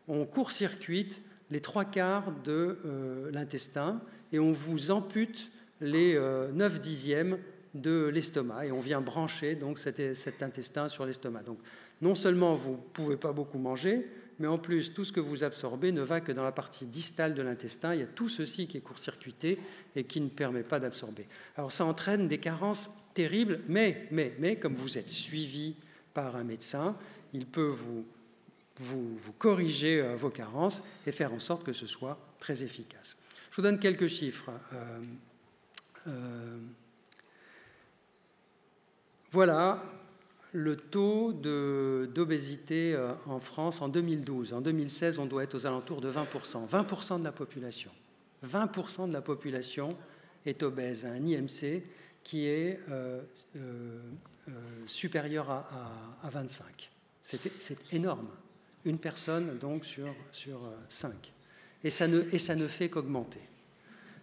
On court-circuite les trois quarts de euh, l'intestin et on vous ampute les euh, 9 dixièmes de l'estomac et on vient brancher donc cet, intestin sur l'estomac. Donc non seulement vous ne pouvez pas beaucoup manger, mais en plus, tout ce que vous absorbez ne va que dans la partie distale de l'intestin. Il y a tout ceci qui est court-circuité et qui ne permet pas d'absorber. Alors ça entraîne des carences terribles, mais, mais, mais, comme vous êtes suivi par un médecin, il peut vous, vous, corriger euh, vos carences et faire en sorte que ce soit très efficace. Je vous donne quelques chiffres. Euh, euh, voilà le taux d'obésité en France en 2012. En 2016, on doit être aux alentours de 20%. 20% de la population. 20% de la population est obèse à un IMC qui est supérieur à, à, 25. C'est énorme. Une personne donc sur, sur 5. Et ça, ne, et ça ne fait qu'augmenter.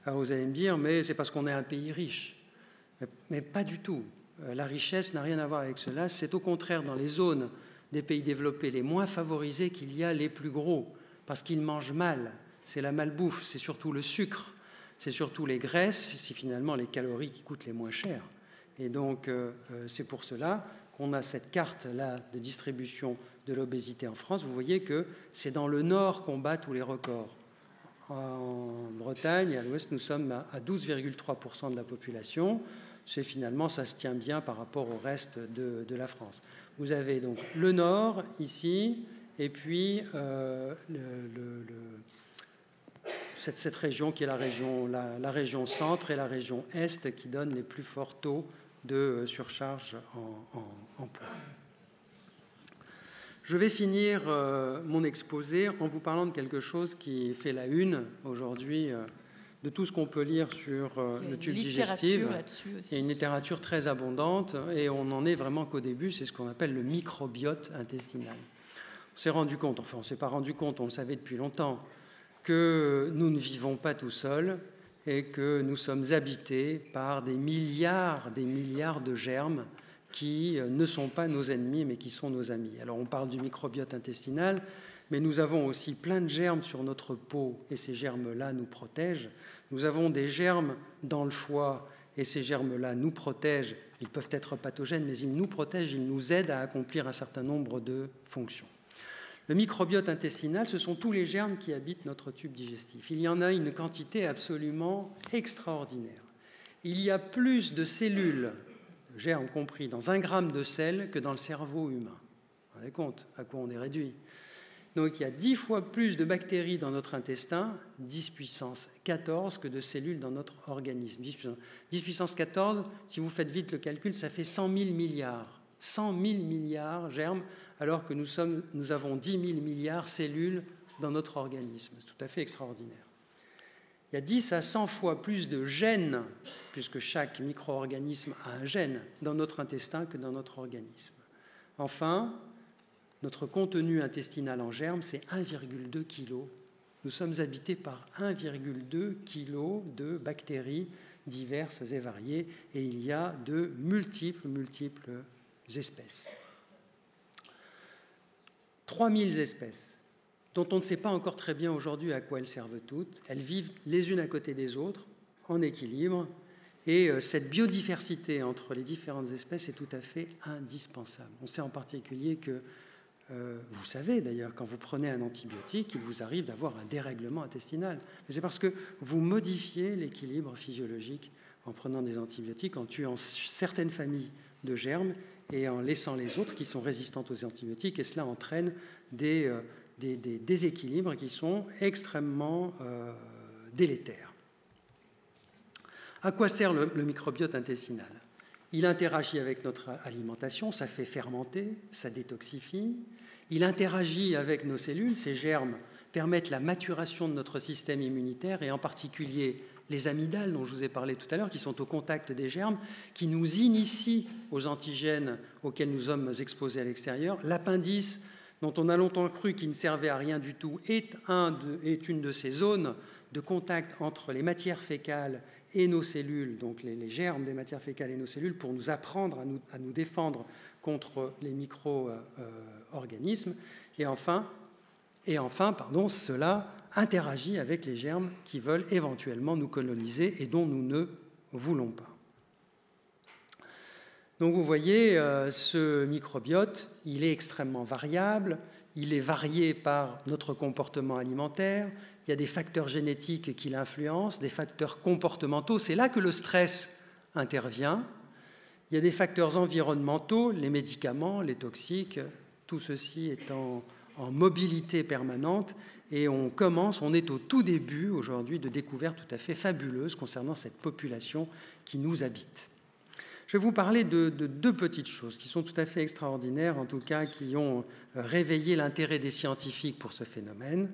Alors vous allez me dire, mais c'est parce qu'on est un pays riche. mais pas du tout. Euh, la richesse n'a rien à voir avec cela. C'est au contraire dans les zones des pays développés les moins favorisés qu'il y a les plus gros, parce qu'ils mangent mal. C'est la malbouffe, c'est surtout le sucre, c'est surtout les graisses, c'est finalement les calories qui coûtent les moins chères. Et donc, euh, euh, c'est pour cela qu'on a cette carte-là de distribution de l'obésité en France. Vous voyez que c'est dans le nord qu'on bat tous les records. En Bretagne, à l'ouest, nous sommes à 12,3% de la population c'est finalement, ça se tient bien par rapport au reste de, la France. Vous avez donc le nord ici, et puis euh, cette, région qui est la région, la, région centre et la région est qui donnent les plus forts taux de surcharge en, poids. Je vais finir euh, mon exposé en vous parlant de quelque chose qui fait la une aujourd'hui euh, de tout ce qu'on peut lire sur euh, le tube digestif. Il y a une littérature très abondante et on n'en est vraiment qu'au début, c'est ce qu'on appelle le microbiote intestinal. On s'est rendu compte, enfin on ne s'est pas rendu compte, on le savait depuis longtemps, que nous ne vivons pas tout seuls et que nous sommes habités par des milliards, des milliards de germes qui euh, ne sont pas nos ennemis, mais qui sont nos amis. Alors on parle du microbiote intestinal, mais nous avons aussi plein de germes sur notre peau, et ces germes-là nous protègent. Nous avons des germes dans le foie, et ces germes-là nous protègent. Ils peuvent être pathogènes, mais ils nous protègent, ils nous aident à accomplir un certain nombre de fonctions. Le microbiote intestinal, ce sont tous les germes qui habitent notre tube digestif. Il y en a une quantité absolument extraordinaire. Il y a plus de cellules germes compris, dans un gramme de sel que dans le cerveau humain. Vous vous rendez compte à quoi on est réduit? Donc il y a dix fois plus de bactéries dans notre intestin, 10 puissance 14, que de cellules dans notre organisme. 10 puissance, 14, si vous faites vite le calcul, ça fait 100 000 milliards. 100 000 milliards germes, alors que nous, avons 10 000 milliards cellules dans notre organisme. C'est tout à fait extraordinaire il y a 10 à 100 fois plus de gènes, puisque chaque micro-organisme a un gène dans notre intestin que dans notre organisme. Enfin, notre contenu intestinal en germes, c'est 1,2 kg. Nous sommes habités par 1,2 kg de bactéries diverses et variées, et il y a de multiples, multiples espèces. 3000 espèces dont on ne sait pas encore très bien aujourd'hui à quoi elles servent toutes. Elles vivent les unes à côté des autres, en équilibre, et euh, cette biodiversité entre les différentes espèces est tout à fait indispensable. On sait en particulier que, euh, vous savez d'ailleurs, quand vous prenez un antibiotique, il vous arrive d'avoir un dérèglement intestinal. C'est parce que vous modifiez l'équilibre physiologique en prenant des antibiotiques, en tuant certaines familles de germes et en laissant les autres qui sont résistantes aux antibiotiques, et cela entraîne des... Euh, déséquilibres qui sont extrêmement euh, délétères. À quoi sert le, microbiote intestinal? Il interagit avec notre alimentation, ça fait fermenter, ça détoxifie. Il interagit avec nos cellules, ces germes permettent la maturation de notre système immunitaire et en particulier les amygdales dont je vous ai parlé tout à l'heure, qui sont au contact des germes, qui nous initient aux antigènes auxquels nous sommes exposés à l'extérieur. L'appendice dont on a longtemps cru qu'il ne servait à rien du tout, est, une de ces zones de contact entre les matières fécales et nos cellules, donc les, germes des matières fécales et nos cellules, pour nous apprendre à nous, défendre contre les micro-organismes. et enfin, et enfin pardon, cela interagit avec les germes qui veulent éventuellement nous coloniser et dont nous ne voulons pas. Donc vous voyez, euh, ce microbiote, il est extrêmement variable, il est varié par notre comportement alimentaire, il y a des facteurs génétiques qui l'influencent, des facteurs comportementaux, c'est là que le stress intervient. Il y a des facteurs environnementaux, les médicaments, les toxiques, tout ceci est en, en mobilité permanente et on commence, on est au tout début aujourd'hui de découvertes tout à fait fabuleuses concernant cette population qui nous habite. Je vais vous parler de, deux petites choses qui sont tout à fait extraordinaires, en tout cas qui ont euh, réveillé l'intérêt des scientifiques pour ce phénomène.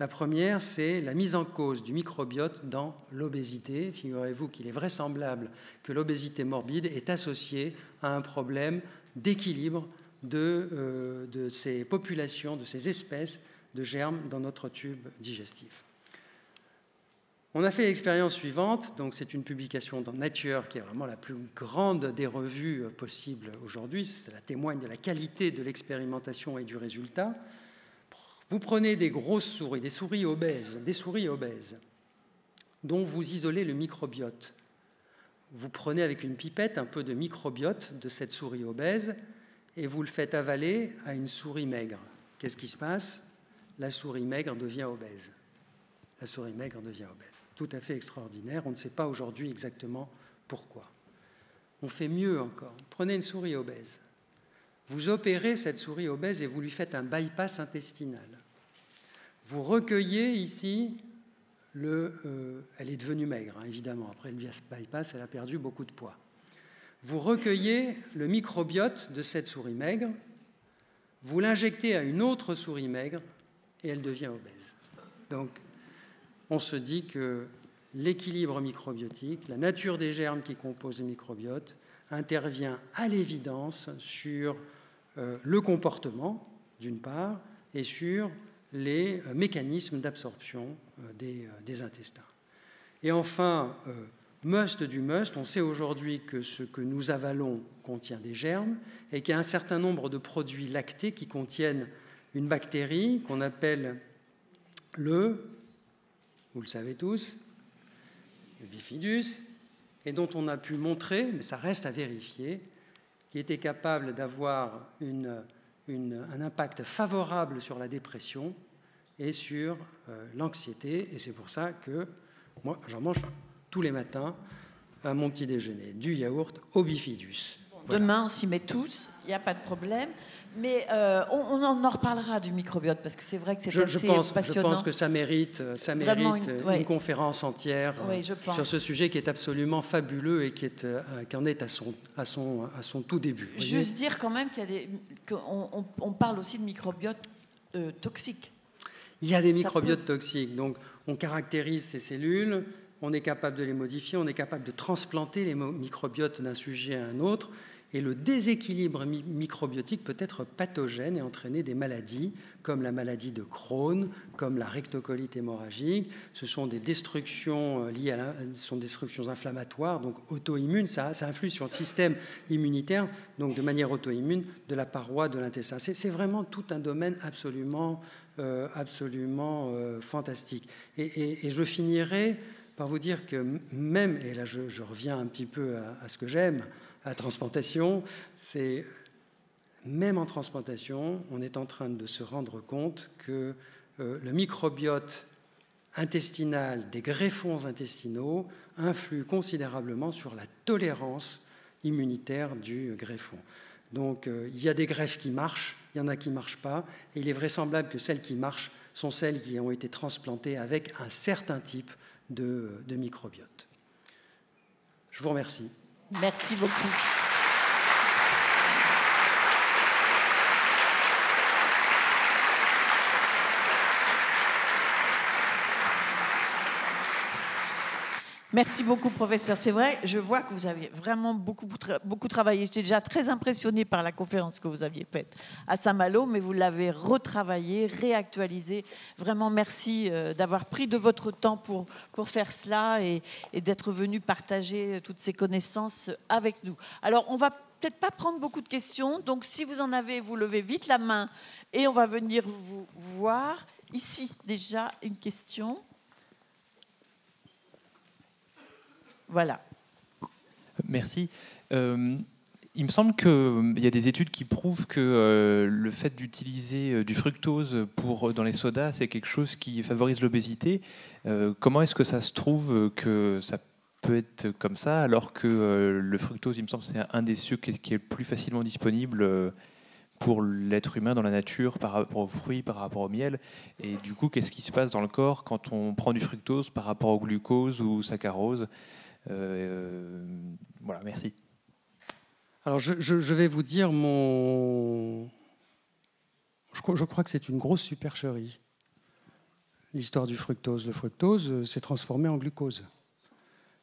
La première, c'est la mise en cause du microbiote dans l'obésité. Figurez-vous qu'il est vraisemblable que l'obésité morbide est associée à un problème d'équilibre de, euh, de ces populations, de ces espèces germes dans notre tube digestif. On a fait l'expérience suivante, donc c'est une publication dans Nature qui est vraiment la plus grande des revues possibles aujourd'hui, cela témoigne de la qualité de l'expérimentation et du résultat. Vous prenez des grosses souris, des souris obèses, des souris obèses, dont vous isolez le microbiote. Vous prenez avec une pipette un peu de microbiote de cette souris obèse et vous le faites avaler à une souris maigre. Qu'est-ce qui se passe? La souris maigre devient obèse la souris maigre devient obèse. Tout à fait extraordinaire. On ne sait pas aujourd'hui exactement pourquoi. On fait mieux encore. Prenez une souris obèse. Vous opérez cette souris obèse et vous lui faites un bypass intestinal. Vous recueillez ici le. Euh, elle est devenue maigre, hein, évidemment. Après le bypass, elle a perdu beaucoup de poids. Vous recueillez le microbiote de cette souris maigre. vous l'injectez à une autre souris maigre et elle devient obèse. Donc, on se dit que l'équilibre microbiotique, la nature des germes qui composent le microbiote, intervient à l'évidence sur euh, le comportement, d'une part, et sur les euh, mécanismes d'absorption euh, des, intestins. Et enfin, must du must, on sait aujourd'hui que ce que nous avalons contient des germes et qu'il y a un certain nombre de produits lactés qui contiennent une bactérie qu'on appelle le, vous le savez tous, le bifidus, et dont on a pu montrer, mais ça reste à vérifier, qui était capable d'avoir un impact favorable sur la dépression et sur euh, l'anxiété. Et c'est pour ça que moi, j'en mange tous les matins à mon petit déjeuner, du yaourt au bifidus. Demain, on s'y met tous, il n'y a pas de problème. Mais euh, on, en reparlera du microbiote parce que c'est vrai que c'est assez je pense, passionnant. Je pense que ça mérite, ça mérite une, conférence entière euh, sur ce sujet qui est absolument fabuleux et qui, est, euh, en est à son, à son, à son tout début. Juste dire quand même qu'on on, parle aussi de microbiote toxiques. Il y a des microbiotes toxiques. Donc, on caractérise ces cellules, on est capable de les modifier, on est capable de transplanter les microbiotes d'un sujet à un autre. Et le déséquilibre microbiotique peut être pathogène et entraîner des maladies comme la maladie de Crohn, comme la rectocolite hémorragique. Ce sont des destructions euh, liées à sont des destructions inflammatoires, donc auto-immunes. Ça, ça influe sur le système immunitaire, donc de manière auto-immune, de la paroi de l'intestin. C'est vraiment tout un domaine absolument, euh, absolument euh, fantastique. Et, je finirai par vous dire que même, et là je, reviens un petit peu à ce que j'aime, la transplantation, c'est même en transplantation, on est en train de se rendre compte que euh, le microbiote intestinal des greffons intestinaux influe considérablement sur la tolérance immunitaire du greffon. Donc euh, il y a des greffes qui marchent, il y en a qui ne marchent pas, et il est vraisemblable que celles qui marchent sont celles qui ont été transplantées avec un certain type de microbiote. Je vous remercie. Merci beaucoup. Merci beaucoup, professeur. C'est vrai, je vois que vous avez vraiment beaucoup, beaucoup travaillé. J'étais déjà très impressionnée par la conférence que vous aviez faite à Saint-Malo, mais vous l'avez retravaillée, réactualisée. Vraiment, merci euh, d'avoir pris de votre temps pour, pour faire cela et, d'être venu partager toutes ces connaissances avec nous. Alors, on va peut-être pas prendre beaucoup de questions, donc si vous en avez, vous levez vite la main et on va venir vous voir. Ici, déjà, une question. Voilà. Merci. Euh, il me semble qu'il euh, y a des études qui prouvent que euh, le fait d'utiliser du fructose pour, dans les sodas, c'est quelque chose qui favorise l'obésité. comment est-ce que ça se trouve que ça peut être comme ça, alors que le fructose, il me semble, c'est un des sucres qui est plus facilement disponible pour l'être humain dans la nature par rapport aux fruits, par rapport au miel? Et du coup, qu'est-ce qui se passe dans le corps quand on prend du fructose par rapport au glucose ou saccharose? Voilà, merci. Alors, je, vais vous dire mon. Je, crois que c'est une grosse supercherie. L'histoire du fructose. Le fructose euh, s'est transformé en glucose.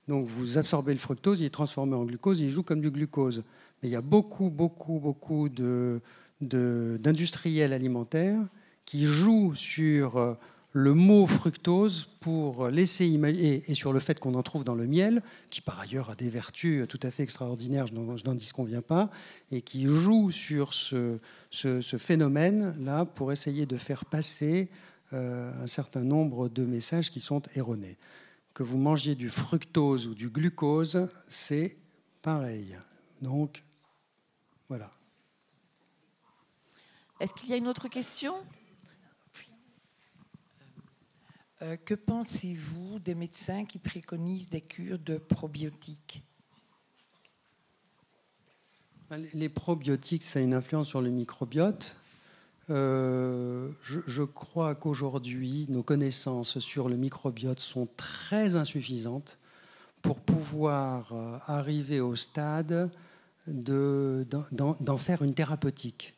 Donc, vous absorbez le fructose, il est transformé en glucose, il joue comme du glucose. Mais il y a beaucoup, beaucoup, beaucoup d'industriels de, alimentaires qui jouent sur euh, le mot fructose pour laisser imaginer, et sur le fait qu'on en trouve dans le miel, qui par ailleurs a des vertus tout à fait extraordinaires, je n'en disconviens pas, et qui joue sur ce, phénomène-là pour essayer de faire passer euh, un certain nombre de messages qui sont erronés. Que vous mangiez du fructose ou du glucose, c'est pareil. Donc, voilà. Est-ce qu'il y a une autre question? Euh, que pensez-vous des médecins qui préconisent des cures de probiotiques ben, Les probiotiques, ça a une influence sur le microbiote. Euh, je, crois qu'aujourd'hui, nos connaissances sur le microbiote sont très insuffisantes pour pouvoir euh, arriver au stade d'en faire une thérapeutique.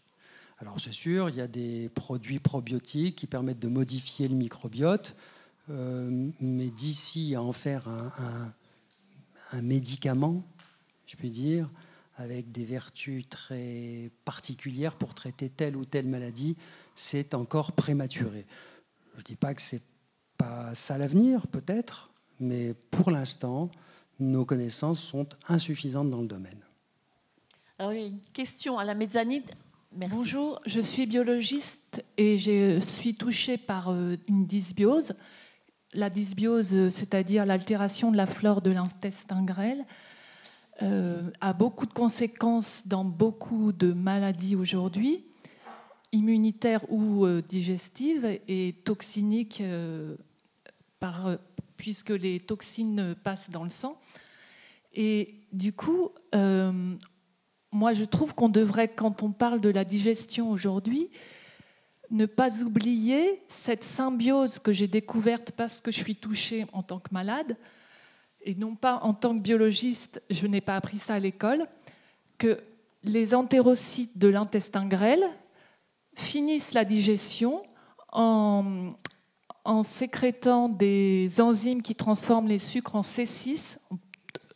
Alors c'est sûr, il y a des produits probiotiques qui permettent de modifier le microbiote, euh, mais d'ici à en faire un, médicament, je puis dire, avec des vertus très particulières pour traiter telle ou telle maladie, c'est encore prématuré. Je ne dis pas que c'est pas ça l'avenir, peut-être, mais pour l'instant, nos connaissances sont insuffisantes dans le domaine. Alors, une question à la mezzanine. Bonjour, je suis biologiste et je suis touchée par euh, une dysbiose. La dysbiose, c'est-à-dire l'altération de la flore de l'intestin grêle, euh, a beaucoup de conséquences dans beaucoup de maladies aujourd'hui, immunitaires ou euh, digestives et toxiniques, puisque les toxines passent dans le sang. Et du coup, moi, je trouve qu'on devrait, quand on parle de la digestion aujourd'hui, ne pas oublier cette symbiose que j'ai découverte parce que je suis touchée en tant que malade, et non pas en tant que biologiste, je n'ai pas appris ça à l'école, que les entérocytes de l'intestin grêle finissent la digestion en, en, sécrétant des enzymes qui transforment les sucres en C6,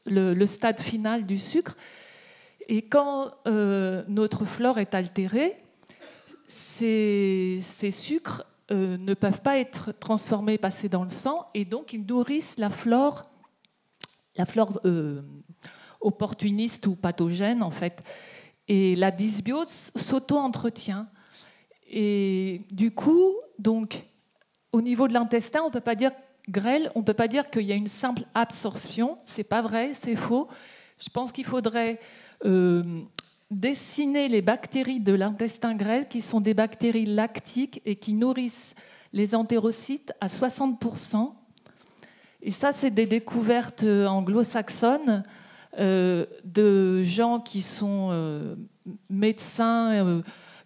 le stade final du sucre, et quand euh, notre flore est altérée, ces, sucres euh, ne peuvent pas être transformés, passés dans le sang, et donc ils nourrissent la flore, la flore euh, opportuniste ou pathogène en fait. Et la dysbiose s'auto-entretient. Et du coup, donc, au niveau de l'intestin, on ne peut pas dire grêle, on ne peut pas dire qu'il y a une simple absorption. C'est pas vrai, c'est faux. Je pense qu'il faudrait euh, dessiner les bactéries de l'intestin grêle, qui sont des bactéries lactiques et qui nourrissent les entérocytes à 60%. Et ça, c'est des découvertes anglo-saxonnes euh, de gens qui sont euh, médecins,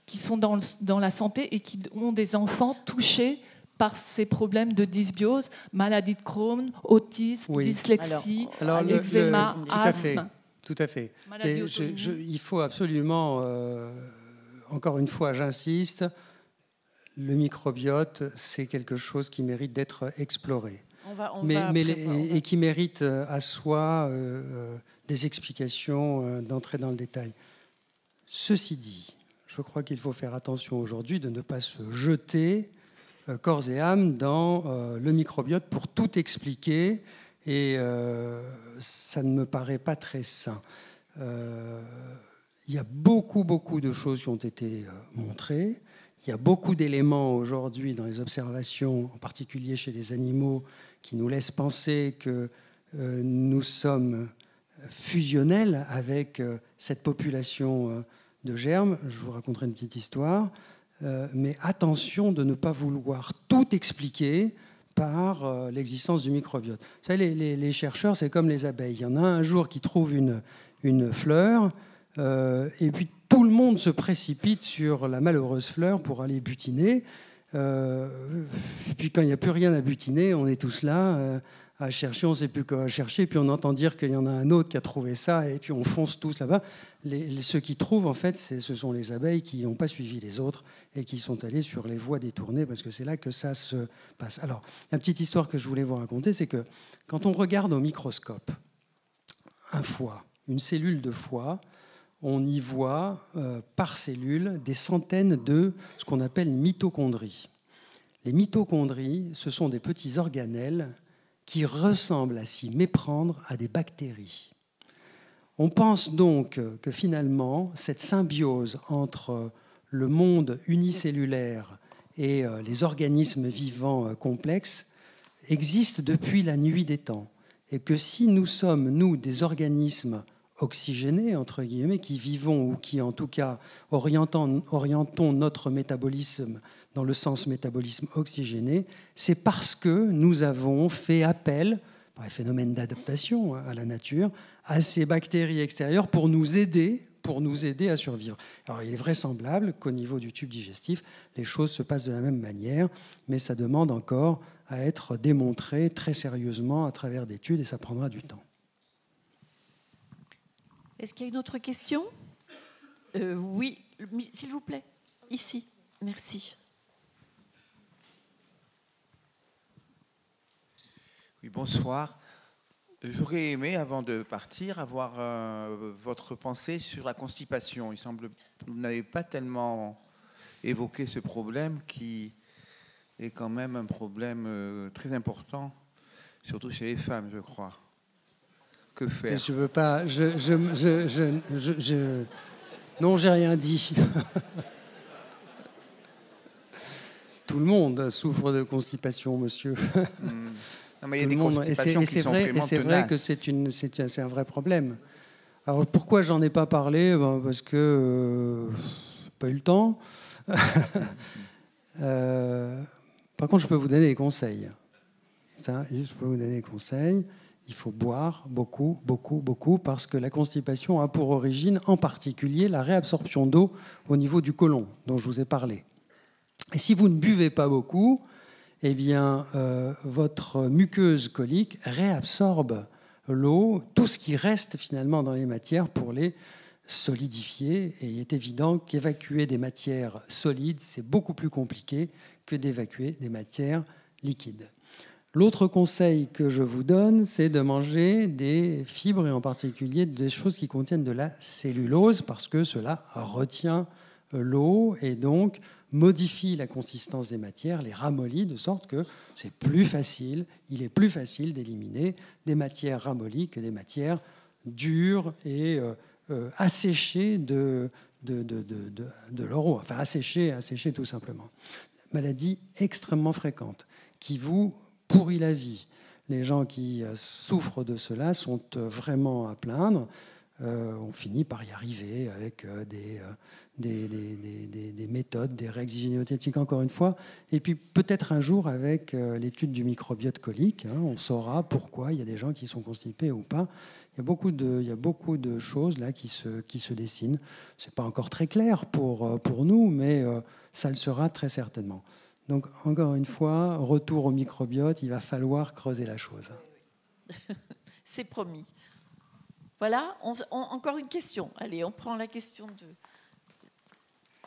qui sont dans, dans, la santé et qui ont des enfants touchés par ces problèmes de dysbiose, maladie de Crohn, autisme, dyslexie, eczéma, asthme. Tout à fait. il faut absolument, euh, encore une fois, j'insiste, le microbiote, c'est quelque chose qui mérite d'être exploré. mais, et qui mérite euh, à soi euh, des explications, d'entrer dans le détail. Ceci dit, je crois qu'il faut faire attention aujourd'hui de ne pas se jeter corps et âme dans le microbiote pour tout expliquer et euh, ça ne me paraît pas très sain. Euh, il y a beaucoup, beaucoup de choses qui ont été euh, montrées. Il y a beaucoup d'éléments aujourd'hui dans les observations, en particulier chez les animaux, qui nous laissent penser que nous sommes fusionnels avec cette population de germes. Je vous raconterai une petite histoire. mais attention de ne pas vouloir tout expliquer par euh, l'existence du microbiote. Vous savez, les, chercheurs, c'est comme les abeilles. Il y en a un jour qui trouve une, une fleur, euh, et puis tout le monde se précipite sur la malheureuse fleur pour aller butiner. Euh, et puis quand il n'y a plus rien à butiner, on est tous là à chercher, on ne sait plus quoi chercher, puis on entend dire qu'il y en a un autre qui a trouvé ça, et puis on fonce tous là-bas. Ceux qui trouvent, en fait, ce sont les abeilles qui n'ont pas suivi les autres et qui sont allés sur les voies détournées, parce que c'est là que ça se passe. Alors, la petite histoire que je voulais vous raconter, c'est que quand on regarde au microscope un foie, une cellule de foie, on y voit euh, par cellule des centaines de ce qu'on appelle mitochondries. Les mitochondries, ce sont des petits organelles qui ressemblent à s'y méprendre à des bactéries. On pense donc que finalement, cette symbiose entre le monde unicellulaire et euh, les organismes vivants euh, complexes existe depuis la nuit des temps. Et que si nous sommes, nous, des organismes oxygénés, entre guillemets, qui vivons ou qui, en tout cas, orientons notre métabolisme dans le sens métabolisme oxygéné, c'est parce que nous avons fait appel, par un phénomène d'adaptation hein, à la nature, à ces bactéries extérieures pour nous aider pour nous aider à survivre. Alors il est vraisemblable qu'au niveau du tube digestif, les choses se passent de la même manière, mais ça demande encore à être démontré très sérieusement à travers d'études et ça prendra du temps. Est-ce qu'il y a une autre question? Euh, Oui, s'il vous plaît. Ici, merci. Oui, bonsoir. J'aurais aimé, avant de partir, avoir euh, votre pensée sur la constipation. Il semble que vous n'avez pas tellement évoqué ce problème qui est quand même un problème euh, très important, surtout chez les femmes, je crois. Que faire? Je veux pas. Je, je, je, je, je non, j'ai rien dit. Tout le monde souffre de constipation, monsieur. Hmm. Non, mais il y a des constipations qui sont vrai, c'est vrai que c'est c'est un vrai problème. Alors pourquoi j'en ai pas parlé? Ben, Parce que euh, pas eu le temps. euh, par contre, je peux vous donner des conseils. Ça, je peux vous donner des conseils. Il faut boire beaucoup, beaucoup, beaucoup, parce que la constipation a pour origine en particulier la réabsorption d'eau au niveau du côlon, dont je vous ai parlé. Et si vous ne buvez pas beaucoup, eh bien, euh, votre muqueuse colique réabsorbe l'eau, tout ce qui reste finalement dans les matières pour les solidifier. Et il est évident qu'évacuer des matières solides, c'est beaucoup plus compliqué que d'évacuer des matières liquides. L'autre conseil que je vous donne, c'est de manger des fibres et en particulier des choses qui contiennent de la cellulose parce que cela retient l'eau et donc modifie la consistance des matières, les ramollit de sorte que c'est plus facile, il est plus facile d'éliminer des matières ramollies que des matières dures et euh, euh, asséchées de, de, de, de, de l'euro, enfin asséchées, asséchées tout simplement. Maladie extrêmement fréquente qui vous pourrit la vie. Les gens qui euh, souffrent de cela sont vraiment à plaindre. on finit par y arriver avec des, des, des, méthodes, des règles hygiénothétiques, encore une fois. Et puis peut-être un jour, avec euh, l'étude du microbiote colique, hein, on saura pourquoi il y a des gens qui sont constipés ou pas. Il y a beaucoup de, choses là qui se, dessinent. Ce n'est pas encore très clair pour, euh, nous, mais euh, ça le sera très certainement. Donc encore une fois, retour au microbiote, il va falloir creuser la chose. C'est promis. Voilà, encore une question. Allez, on prend la question de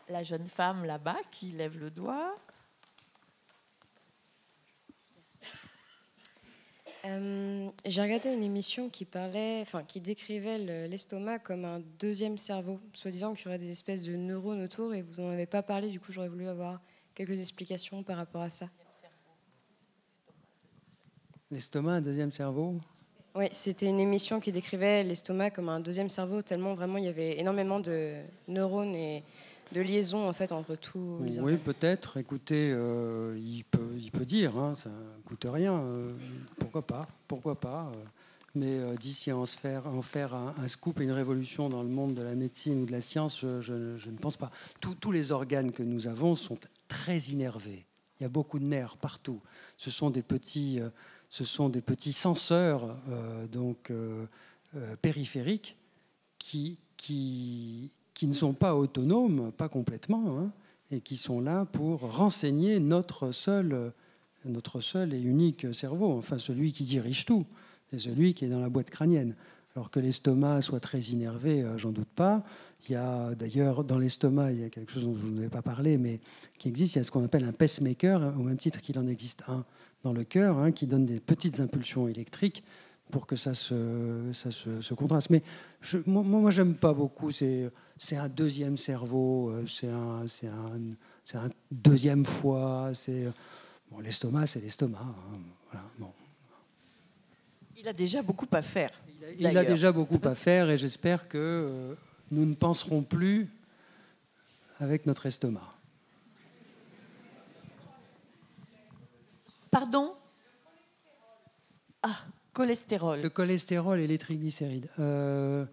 la jeune femme là-bas qui lève le doigt. Euh, j'ai regardé une émission qui parlait, enfin qui décrivait l'estomac comme un deuxième cerveau, soi-disant qu'il y aurait des espèces de neurones autour, et vous n'en avez pas parlé. Du coup, j'aurais voulu avoir quelques explications par rapport à ça. L'estomac, un deuxième cerveau? Oui, c'était une émission qui décrivait l'estomac comme un deuxième cerveau, tellement vraiment il y avait énormément de neurones et de liaison en fait entre tous les Oui, peut-être. Écoutez, euh, il, peut, il peut dire, hein, ça ne coûte rien. Euh, pourquoi pas Pourquoi pas euh. Mais d'ici à en, faire, en faire un, scoop et une révolution dans le monde de la médecine ou de la science, je, ne pense pas. tous les organes que nous avons sont très innervés. Il y a beaucoup de nerfs partout. Ce sont des petits, ce sont des petits senseurs donc, périphériques qui, qui, qui ne sont pas autonomes, pas complètement, hein, et qui sont là pour renseigner notre seul, notre seul et unique cerveau, enfin celui qui dirige tout, c'est celui qui est dans la boîte crânienne. Alors que l'estomac soit très innervé, euh, j'en doute pas. Il y a d'ailleurs dans l'estomac, il y a quelque chose dont je ne vais pas parler, mais qui existe, il y a ce qu'on appelle un pacemaker, au même titre qu'il en existe un dans le cœur, hein, qui donne des petites impulsions électriques pour que ça se, ça se, contraste. Mais je, moi, moi j'aime pas beaucoup. C'est, c'est un deuxième cerveau, euh, c'est un, c'est un, c'est un deuxième foie. C'est, bon, l'estomac, c'est l'estomac. Hein, voilà, bon. Il a déjà beaucoup à faire. Il a, déjà beaucoup à faire et j'espère que euh, nous ne penserons plus avec notre estomac. Pardon? Ah Le cholestérol et les triglycérides. Euh,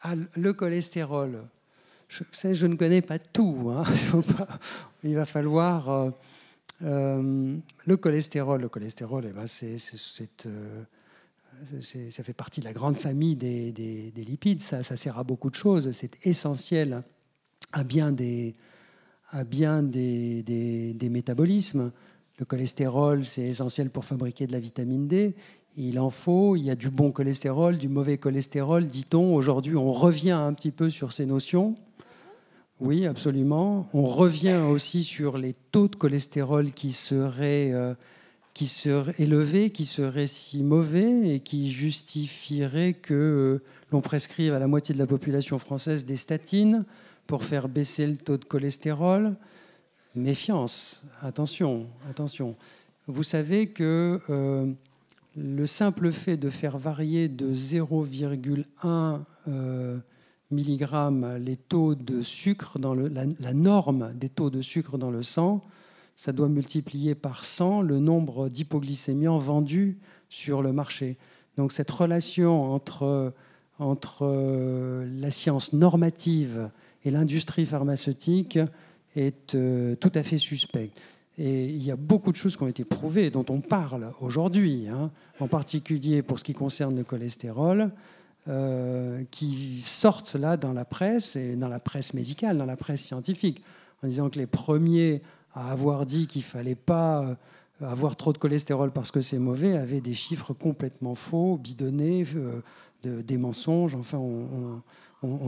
ah, le cholestérol, je, ne connais pas tout. Hein. Il va falloir. Euh, euh, le cholestérol, le cholestérol, eh ben c'est, ça fait partie de la grande famille des, des, lipides. Ça, sert à beaucoup de choses. C'est essentiel à bien des, bien des métabolismes. Le cholestérol, c'est essentiel pour fabriquer de la vitamine D. Il en faut, il y a du bon cholestérol, du mauvais cholestérol, dit-on. Aujourd'hui, on revient un petit peu sur ces notions. Oui, absolument. On revient aussi sur les taux de cholestérol qui seraient, euh, qui seraient élevés, qui seraient si mauvais et qui justifieraient que euh, l'on prescrive à la moitié de la population française des statines pour faire baisser le taux de cholestérol. Méfiance, attention, attention. Vous savez que euh, le simple fait de faire varier de 0,1 mg les taux de sucre, dans la, norme des taux de sucre dans le sang, ça doit multiplier par 100 le nombre d'hypoglycémiants vendus sur le marché. Donc cette relation entre, entre euh, la science normative et l'industrie pharmaceutique est euh, tout à fait suspecte. Et il y a beaucoup de choses qui ont été prouvées, dont on parle aujourd'hui, hein, en particulier pour ce qui concerne le cholestérol. Euh, qui sortent là dans la presse, et dans la presse médicale, dans la presse scientifique, en disant que les premiers à avoir dit qu'il ne fallait pas euh, avoir trop de cholestérol parce que c'est mauvais avaient des chiffres complètement faux, bidonnés, euh, des mensonges, enfin on,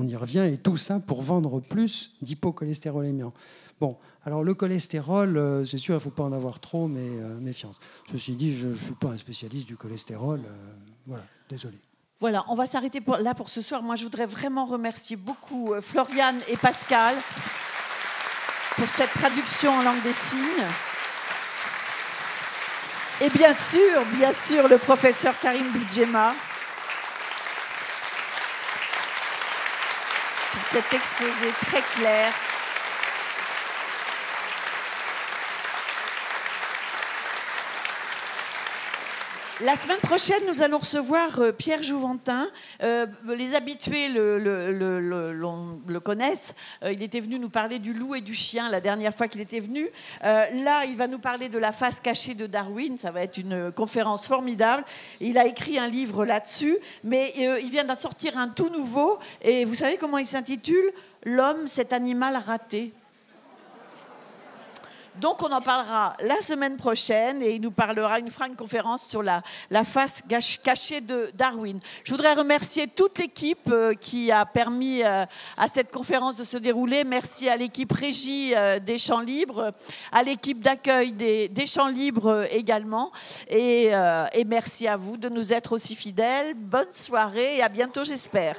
y revient, et tout ça pour vendre plus d'hypocholestérolémiants. Bon, alors le cholestérol, c'est sûr, il ne faut pas en avoir trop, mais méfiance. Ceci dit, je ne suis pas un spécialiste du cholestérol. voilà, désolé. Voilà, on va s'arrêter là pour ce soir. Moi, je voudrais vraiment remercier beaucoup euh, Floriane et Pascal pour cette traduction en langue des signes. Et bien sûr, bien sûr, le professeur Karim Boudjema cet exposé très clair La semaine prochaine, nous allons recevoir euh, Pierre Jouventin. Euh, les habitués le, connaissent. Euh, il était venu nous parler du loup et du chien la dernière fois qu'il était venu. là, il va nous parler de la face cachée de Darwin. Ça va être une conférence formidable. Il a écrit un livre là-dessus, mais il vient d'en sortir un tout nouveau. Et vous savez comment il s'intitule? L'homme, cet animal raté. Donc on en parlera la semaine prochaine et il nous parlera, une conférence sur la, la face cachée de Darwin. Je voudrais remercier toute l'équipe euh, qui a permis euh, à cette conférence de se dérouler. Merci à l'équipe régie euh, des Champs Libres, à l'équipe d'accueil des, des, Champs Libres également. Et, et merci à vous de nous être aussi fidèles. Bonne soirée et à bientôt j'espère.